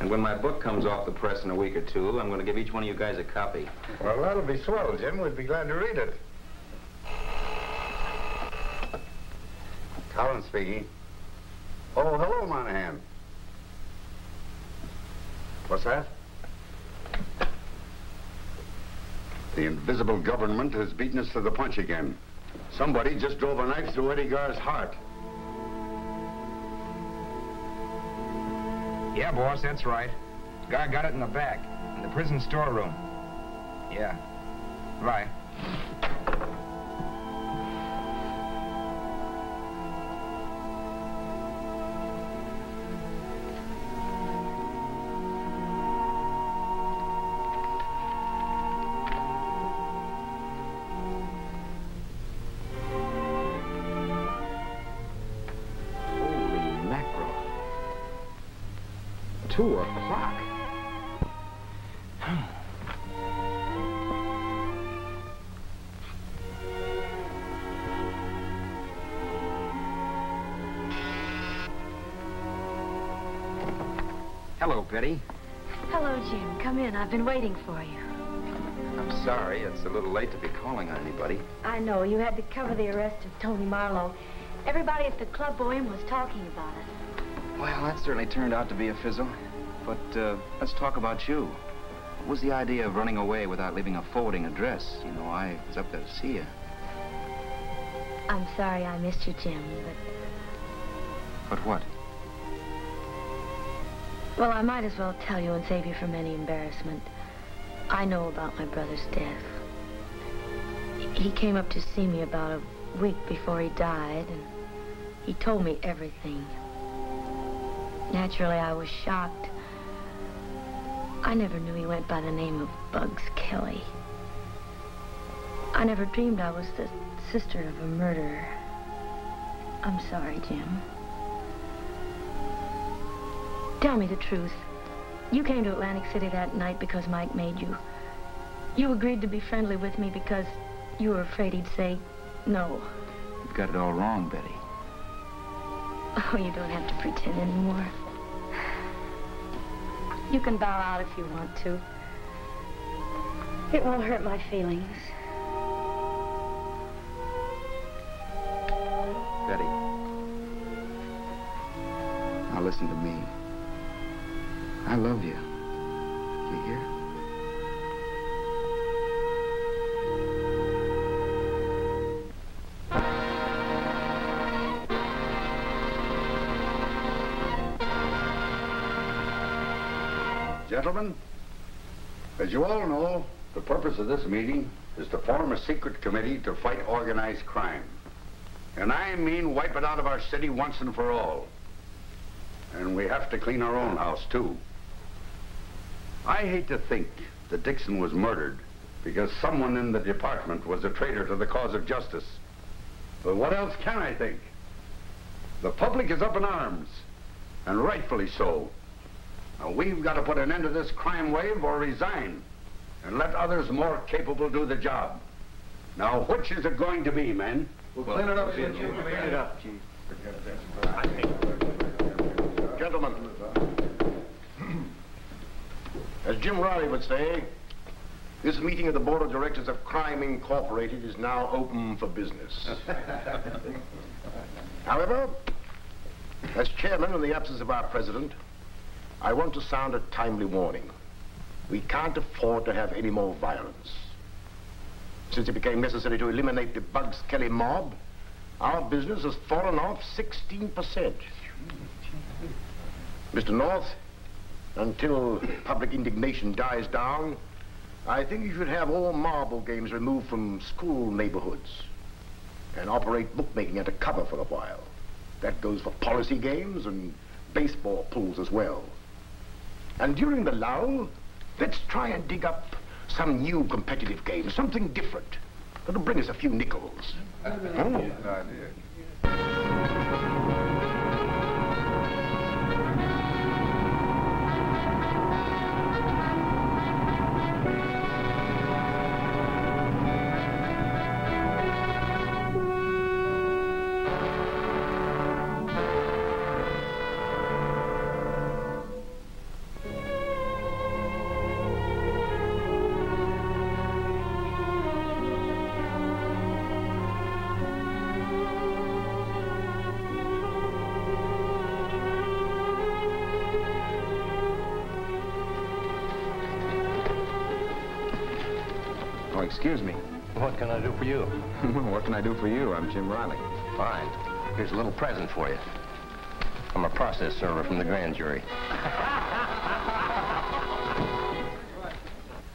And when my book comes off the press in a week or two, I'm going to give each one of you guys a copy. Well, that'll be swell, Jim. We'd be glad to read it. Collins speaking. Oh, hello, Monahan. What's that? The invisible government has beaten us to the punch again. Somebody just drove a knife through Eddie Gar's heart. Yeah, boss, that's right. Guy got it in the back, in the prison storeroom. Yeah. Right. Hello, Betty. Hello, Jim. Come in. I've been waiting for you. I'm sorry, it's a little late to be calling on anybody. I know. You had to cover the arrest of Tony Marlowe. Everybody at the Club Boheme was talking about it. Well, that certainly turned out to be a fizzle. But uh, let's talk about you. What was the idea of running away without leaving a forwarding address? You know, I was up there to see you. I'm sorry I missed you, Jim, but... But what? Well, I might as well tell you and save you from any embarrassment. I know about my brother's death. He came up to see me about a week before he died, and he told me everything. Naturally, I was shocked. I never knew he went by the name of Bugs Kelly. I never dreamed I was the sister of a murderer. I'm sorry, Jim. Tell me the truth. You came to Atlantic City that night because Mike made you. You agreed to be friendly with me because you were afraid he'd say no. You've got it all wrong, Betty. Oh, you don't have to pretend anymore. You can bow out if you want to. It won't hurt my feelings. Betty. Now listen to me. I love you. You hear? Gentlemen, as you all know, the purpose of this meeting is to form a secret committee to fight organized crime. And I mean wipe it out of our city once and for all. And we have to clean our own house, too. I hate to think that Dixon was murdered because someone in the department was a traitor to the cause of justice. But what else can I think? The public is up in arms, and rightfully so. Now, we've got to put an end to this crime wave or resign and let others more capable do the job. Now, which is it going to be, men? We'll clean it up, Chief. Clean it up, Chief. Gentlemen, as Jim Riley would say, this meeting of the Board of Directors of Crime Incorporated is now open for business. However, as chairman in the absence of our president, I want to sound a timely warning. We can't afford to have any more violence. Since it became necessary to eliminate the Bugs Kelly mob, our business has fallen off 16%. Mr. North, until public indignation dies down, I think you should have all marble games removed from school neighborhoods and operate bookmaking under cover for a while. That goes for policy games and baseball pools as well. And during the lull, let's try and dig up some new competitive game, something different. That'll bring us a few nickels. Oh. Oh, Jim Riley. Fine. Here's a little present for you. I'm a process server from the grand jury.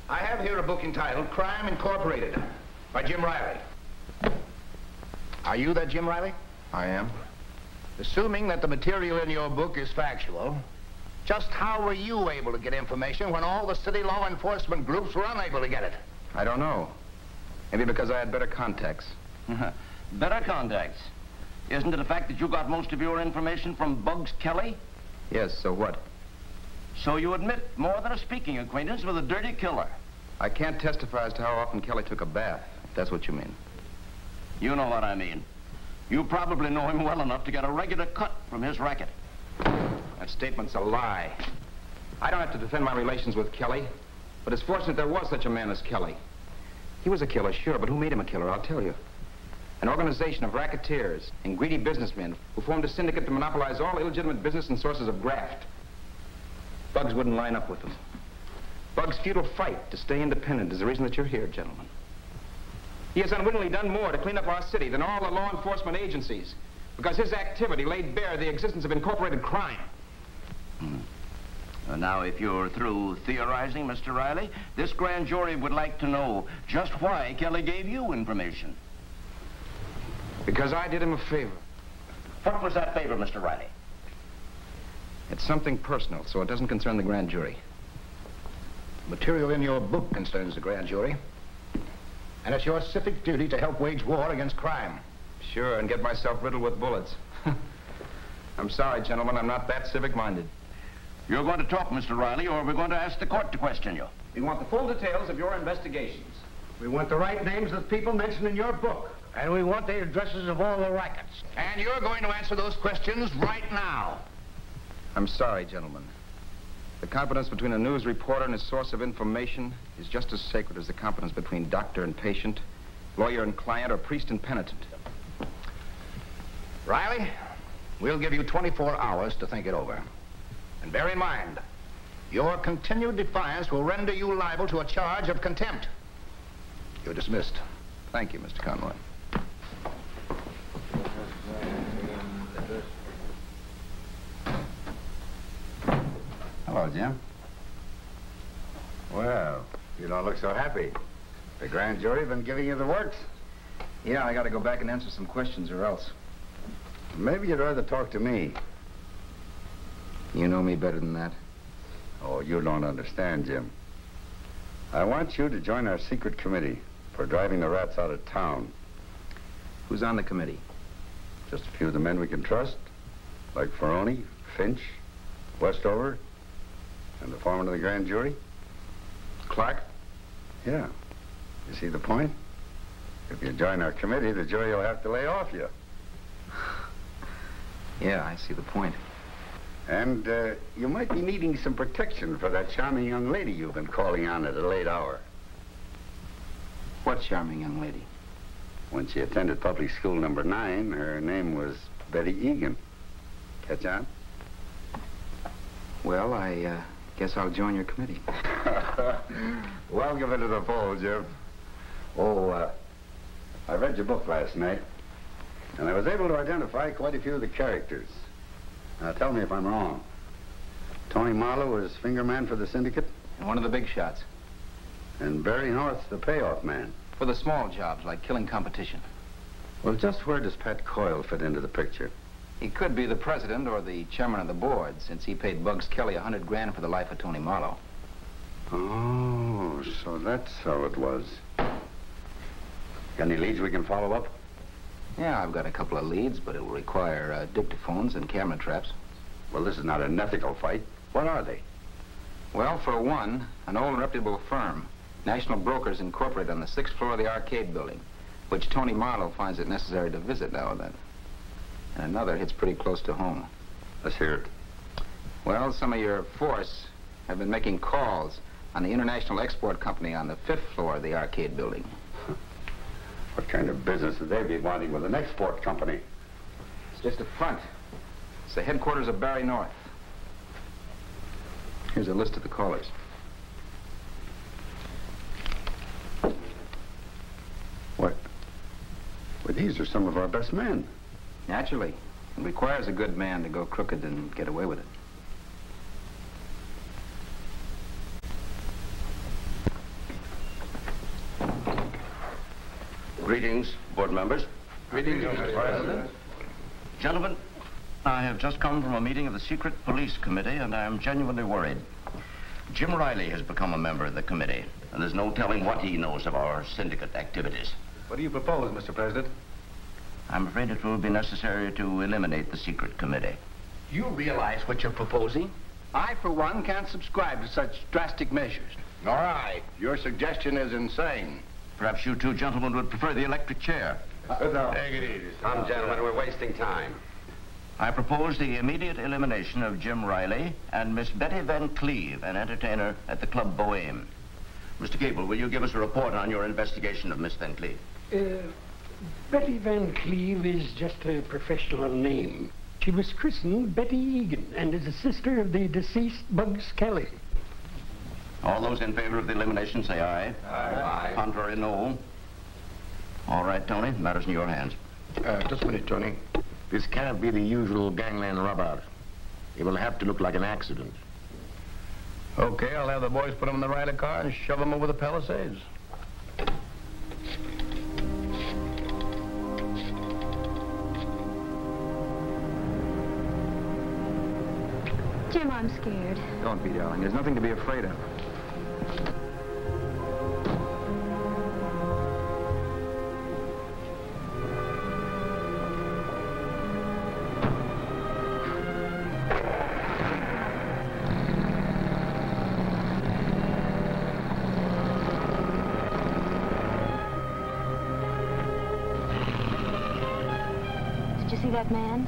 I have here a book entitled Crime Incorporated by Jim Riley. Are you that Jim Riley? I am. Assuming that the material in your book is factual, just how were you able to get information when all the city law enforcement groups were unable to get it? I don't know. Maybe because I had better contacts. Better contacts. Isn't it a fact that you got most of your information from Bugs Kelly? Yes, so what? So you admit more than a speaking acquaintance with a dirty killer. I can't testify as to how often Kelly took a bath, if that's what you mean. You know what I mean. You probably know him well enough to get a regular cut from his racket. That statement's a lie. I don't have to defend my relations with Kelly, but it's fortunate there was such a man as Kelly. He was a killer, sure, but who made him a killer, I'll tell you. An organization of racketeers and greedy businessmen who formed a syndicate to monopolize all illegitimate business and sources of graft. Bugs wouldn't line up with them. Bugs' futile fight to stay independent is the reason that you're here, gentlemen. He has unwittingly done more to clean up our city than all the law enforcement agencies because his activity laid bare the existence of incorporated crime. Uh, now, if you're through theorizing, Mr. Riley, this grand jury would like to know just why Kelly gave you information. Because I did him a favor. What was that favor, Mr. Riley? It's something personal, so it doesn't concern the grand jury. The material in your book concerns the grand jury. And it's your civic duty to help wage war against crime. Sure, and get myself riddled with bullets. I'm sorry, gentlemen, I'm not that civic-minded. You're going to talk, Mr. Riley, or we're going to ask the court to question you. We want the full details of your investigations. We want the right names of people mentioned in your book. And we want the addresses of all the rackets. And you're going to answer those questions right now. I'm sorry, gentlemen. The confidence between a news reporter and his source of information is just as sacred as the confidence between doctor and patient, lawyer and client, or priest and penitent. Riley, we'll give you 24 hours to think it over. And bear in mind, your continued defiance will render you liable to a charge of contempt. You're dismissed. Thank you, Mr. Conroy. Hello, Jim. Well, you don't look so happy. The grand jury been giving you the works. Yeah, I gotta go back and answer some questions or else. Maybe you'd rather talk to me. You know me better than that. Oh, you don't understand, Jim. I want you to join our secret committee for driving the rats out of town. Who's on the committee? Just a few of the men we can trust, like Ferroni, Finch, Westover, and the foreman of the grand jury. Clark? Yeah. You see the point? If you join our committee, the jury will have to lay off you. Yeah, I see the point. And uh, you might be needing some protection for that charming young lady you've been calling on at a late hour. What charming young lady? When she attended public school number nine, her name was Betty Egan. Catch on? Well, I uh, guess I'll join your committee. Welcome into the fold, Jim. Oh, uh, I read your book last night, and I was able to identify quite a few of the characters. Now, tell me if I'm wrong. Tony Marlowe is finger man for the syndicate? And one of the big shots. And Barry North's the payoff man. For the small jobs, like killing competition. Well, just where does Pat Coyle fit into the picture? He could be the president or the chairman of the board, since he paid Bugs Kelly a hundred grand for the life of Tony Marlowe. Oh, so that's how it was. Got any leads we can follow up? Yeah, I've got a couple of leads, but it will require uh, dictaphones and camera traps. Well, this is not an ethical fight. What are they? Well, for one, an old reputable firm, National Brokers Incorporated on the sixth floor of the arcade building, which Tony Marlowe finds it necessary to visit now and then. And another hits pretty close to home. Let's hear it. Well, some of your force have been making calls on the International Export Company on the fifth floor of the arcade building. What kind of business would they be wanting with an export company? It's just a front. It's the headquarters of Barry North. Here's a list of the callers. What? Well, these are some of our best men. Naturally. It requires a good man to go crooked and get away with it. Greetings, board members. Greetings, Mr. President. Gentlemen, I have just come from a meeting of the Secret Police Committee, and I am genuinely worried. Jim Riley has become a member of the committee, and there's no telling what he knows of our syndicate activities. What do you propose, Mr. President? I'm afraid it will be necessary to eliminate the secret committee. You realize what you're proposing? I, for one, can't subscribe to such drastic measures. Nor I. Your suggestion is insane. Perhaps you two gentlemen would prefer the electric chair. No. Take it easy. Come, gentlemen, we're wasting time. I propose the immediate elimination of Jim Riley and Miss Betty Van Cleve, an entertainer at the Club Boheme. Mr. Gable, will you give us a report on your investigation of Miss Van Cleve? Uh, Betty Van Cleve is just a professional name. She was christened Betty Egan and is a sister of the deceased Bugs Kelly. All those in favor of the elimination say aye. Aye. Contrary, no. All right, Tony, matters in your hands. Uh, just a minute, Tony. This can't be the usual gangland rub-out. It will have to look like an accident. Okay, I'll have the boys put them in the Riley car and shove them over the Palisades. Jim, I'm scared. Don't be, darling. There's nothing to be afraid of. Did you see that man?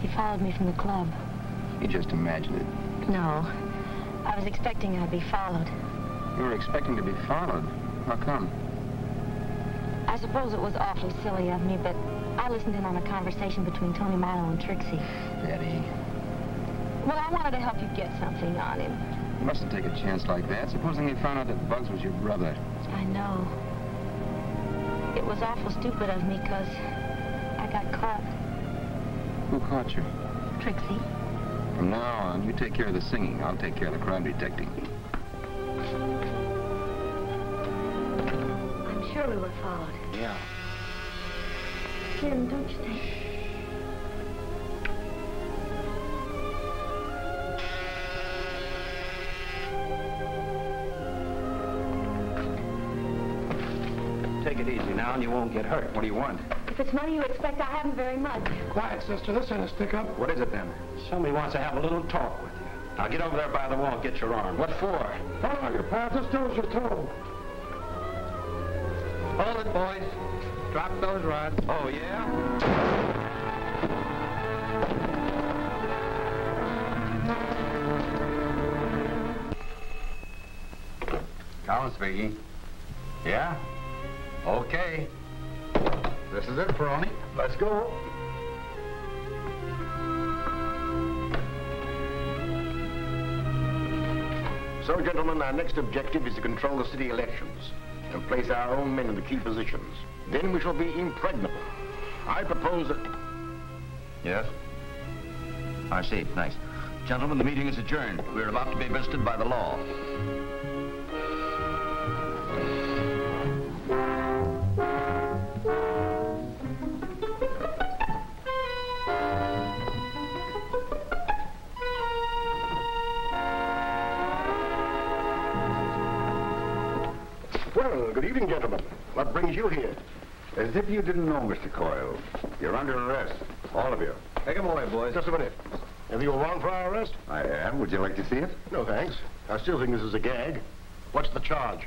He followed me from the club. You just imagined it. No. I was expecting I'd be followed. You were expecting to be followed. How come? I suppose it was awfully silly of me, but I listened in on a conversation between Tony Milo and Trixie. Betty. Well, I wanted to help you get something on him. You mustn't take a chance like that. Supposing he found out that Bugs was your brother. I know. It was awful stupid of me, because I got caught. Who caught you? Trixie. From now on, you take care of the singing. I'll take care of the crime detecting. I'm sure we were followed. Yeah. Jim, don't you think... Take it easy now, and you won't get hurt. What do you want? If it's money you expect, I haven't very much. Quiet, sister. This ain't a stick-up. What is it, then? Somebody wants to have a little talk with you. Now get over there by the wall and get your arm. What for? Follow your path. This door's your toe. Hold it, boys. Drop those rods. Oh, yeah? Collins speaking. Yeah? Okay. This is it, Ferroni. Let's go. So, gentlemen, our next objective is to control the city elections and place our own men in the key positions. Then we shall be impregnable. I propose that... Yes? I see. Nice. Gentlemen, the meeting is adjourned. We're about to be visited by the law. Good evening, gentlemen. What brings you here? As if you didn't know, Mr. Coyle. You're under arrest. All of you. Take him away, boys. Just a minute. Have you a warrant for our arrest? I have. Would you like to see it? No, thanks. I still think this is a gag. What's the charge?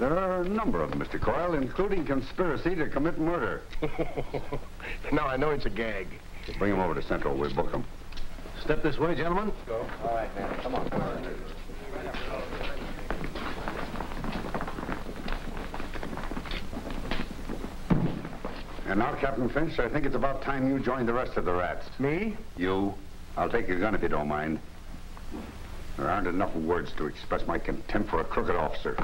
There are a number of them, Mr. Coyle, including conspiracy to commit murder. now I know it's a gag. Bring him over to Central. We'll book him. Step this way, gentlemen. Go. All right, man. Come on. Come on. And now, Captain Finch, I think it's about time you joined the rest of the rats. Me? You. I'll take your gun if you don't mind. There aren't enough words to express my contempt for a crooked officer.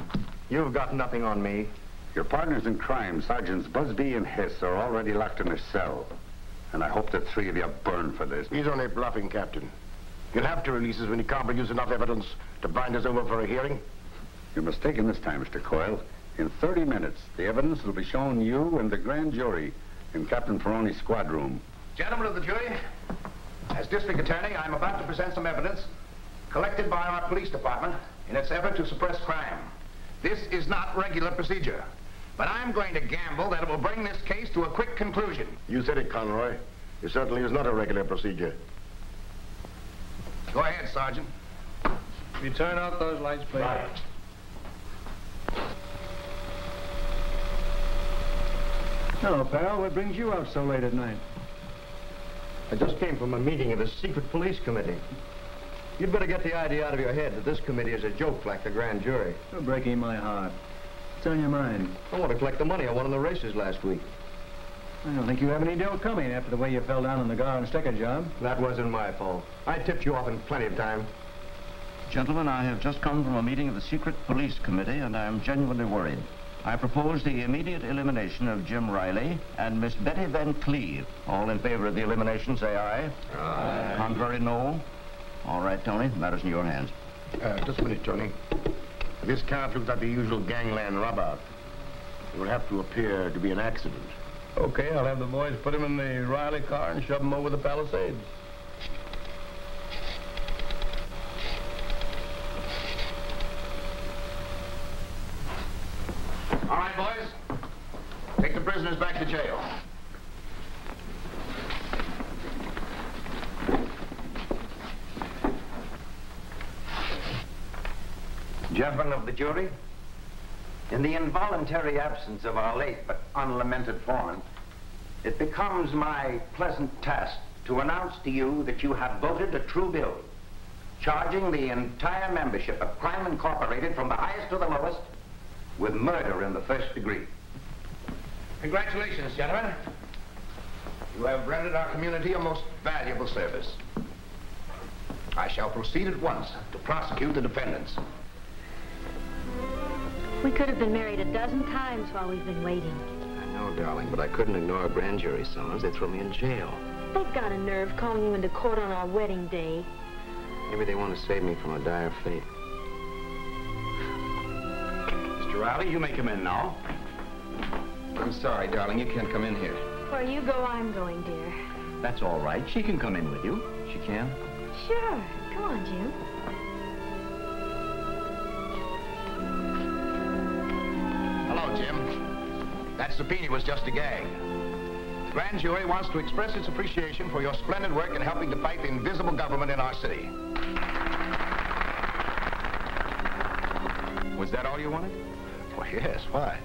You've got nothing on me. Your partners in crime, Sergeants Busby and Hiss, are already locked in a cell. And I hope the three of you burn for this. He's only bluffing, Captain. You'll have to release us when he can't produce enough evidence to bind us over for a hearing. You're mistaken this time, Mr. Coyle. In 30 minutes, the evidence will be shown you and the grand jury in Captain Ferroni's squad room. Gentlemen of the jury, as district attorney, I'm about to present some evidence collected by our police department in its effort to suppress crime. This is not regular procedure, but I'm going to gamble that it will bring this case to a quick conclusion. You said it, Conroy. It certainly is not a regular procedure. Go ahead, Sergeant. You turn out those lights, please. Right. Hello, pal. What brings you out so late at night? I just came from a meeting of the secret police committee. You'd better get the idea out of your head that this committee is a joke like the grand jury. You're breaking my heart. What's on your mind? I want to collect the money I won in the races last week. I don't think you have any dough coming after the way you fell down on the Gar and Stecker job. That wasn't my fault. I tipped you off in plenty of time. Gentlemen, I have just come from a meeting of the secret police committee, and I am genuinely worried. I propose the immediate elimination of Jim Riley and Miss Betty Van Cleve. All in favor of the elimination, say aye. Aye. Contrary, no. All right, Tony, the matter's in your hands. Uh, just a minute, Tony. This can't look like the usual gangland rub-out. It will have to appear to be an accident. Okay, I'll have the boys put him in the Riley car and shove him over the Palisades. All right, boys. Take the prisoners back to jail. Gentlemen of the jury, in the involuntary absence of our late but unlamented foreman, it becomes my pleasant task to announce to you that you have voted a true bill, charging the entire membership of Crime Incorporated from the highest to the lowest with murder in the first degree. Congratulations, gentlemen. You have rendered our community a most valuable service. I shall proceed at once to prosecute the defendants. We could have been married a dozen times while we've been waiting. I know, darling, but I couldn't ignore a grand jury summons. They throw me in jail. They've got a nerve calling you into court on our wedding day. Maybe they want to save me from a dire fate. Mr. Riley, you may come in now. I'm sorry, darling. You can't come in here. Where you go, I'm going, dear. That's all right. She can come in with you. She can. Sure. Come on, Jim. Hello, Jim. That subpoena was just a gag. The grand jury wants to express its appreciation for your splendid work in helping to fight the invisible government in our city. Was that all you wanted? Well, yes. Why?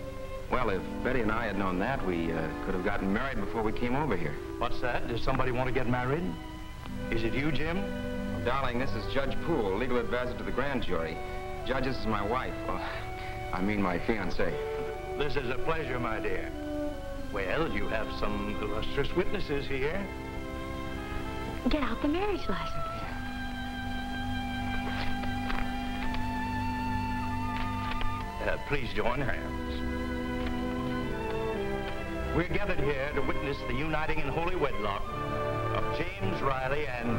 Well, if Betty and I had known that, we uh, could have gotten married before we came over here. What's that? Does somebody want to get married? Is it you, Jim? Well, darling, this is Judge Poole, legal advisor to the grand jury. Judge, this is my wife. Well, I mean my fiancée. This is a pleasure, my dear. Well, you have some illustrious witnesses here. Get out the marriage license. Uh, please join hands. We're gathered here to witness the uniting in holy wedlock of James Riley and,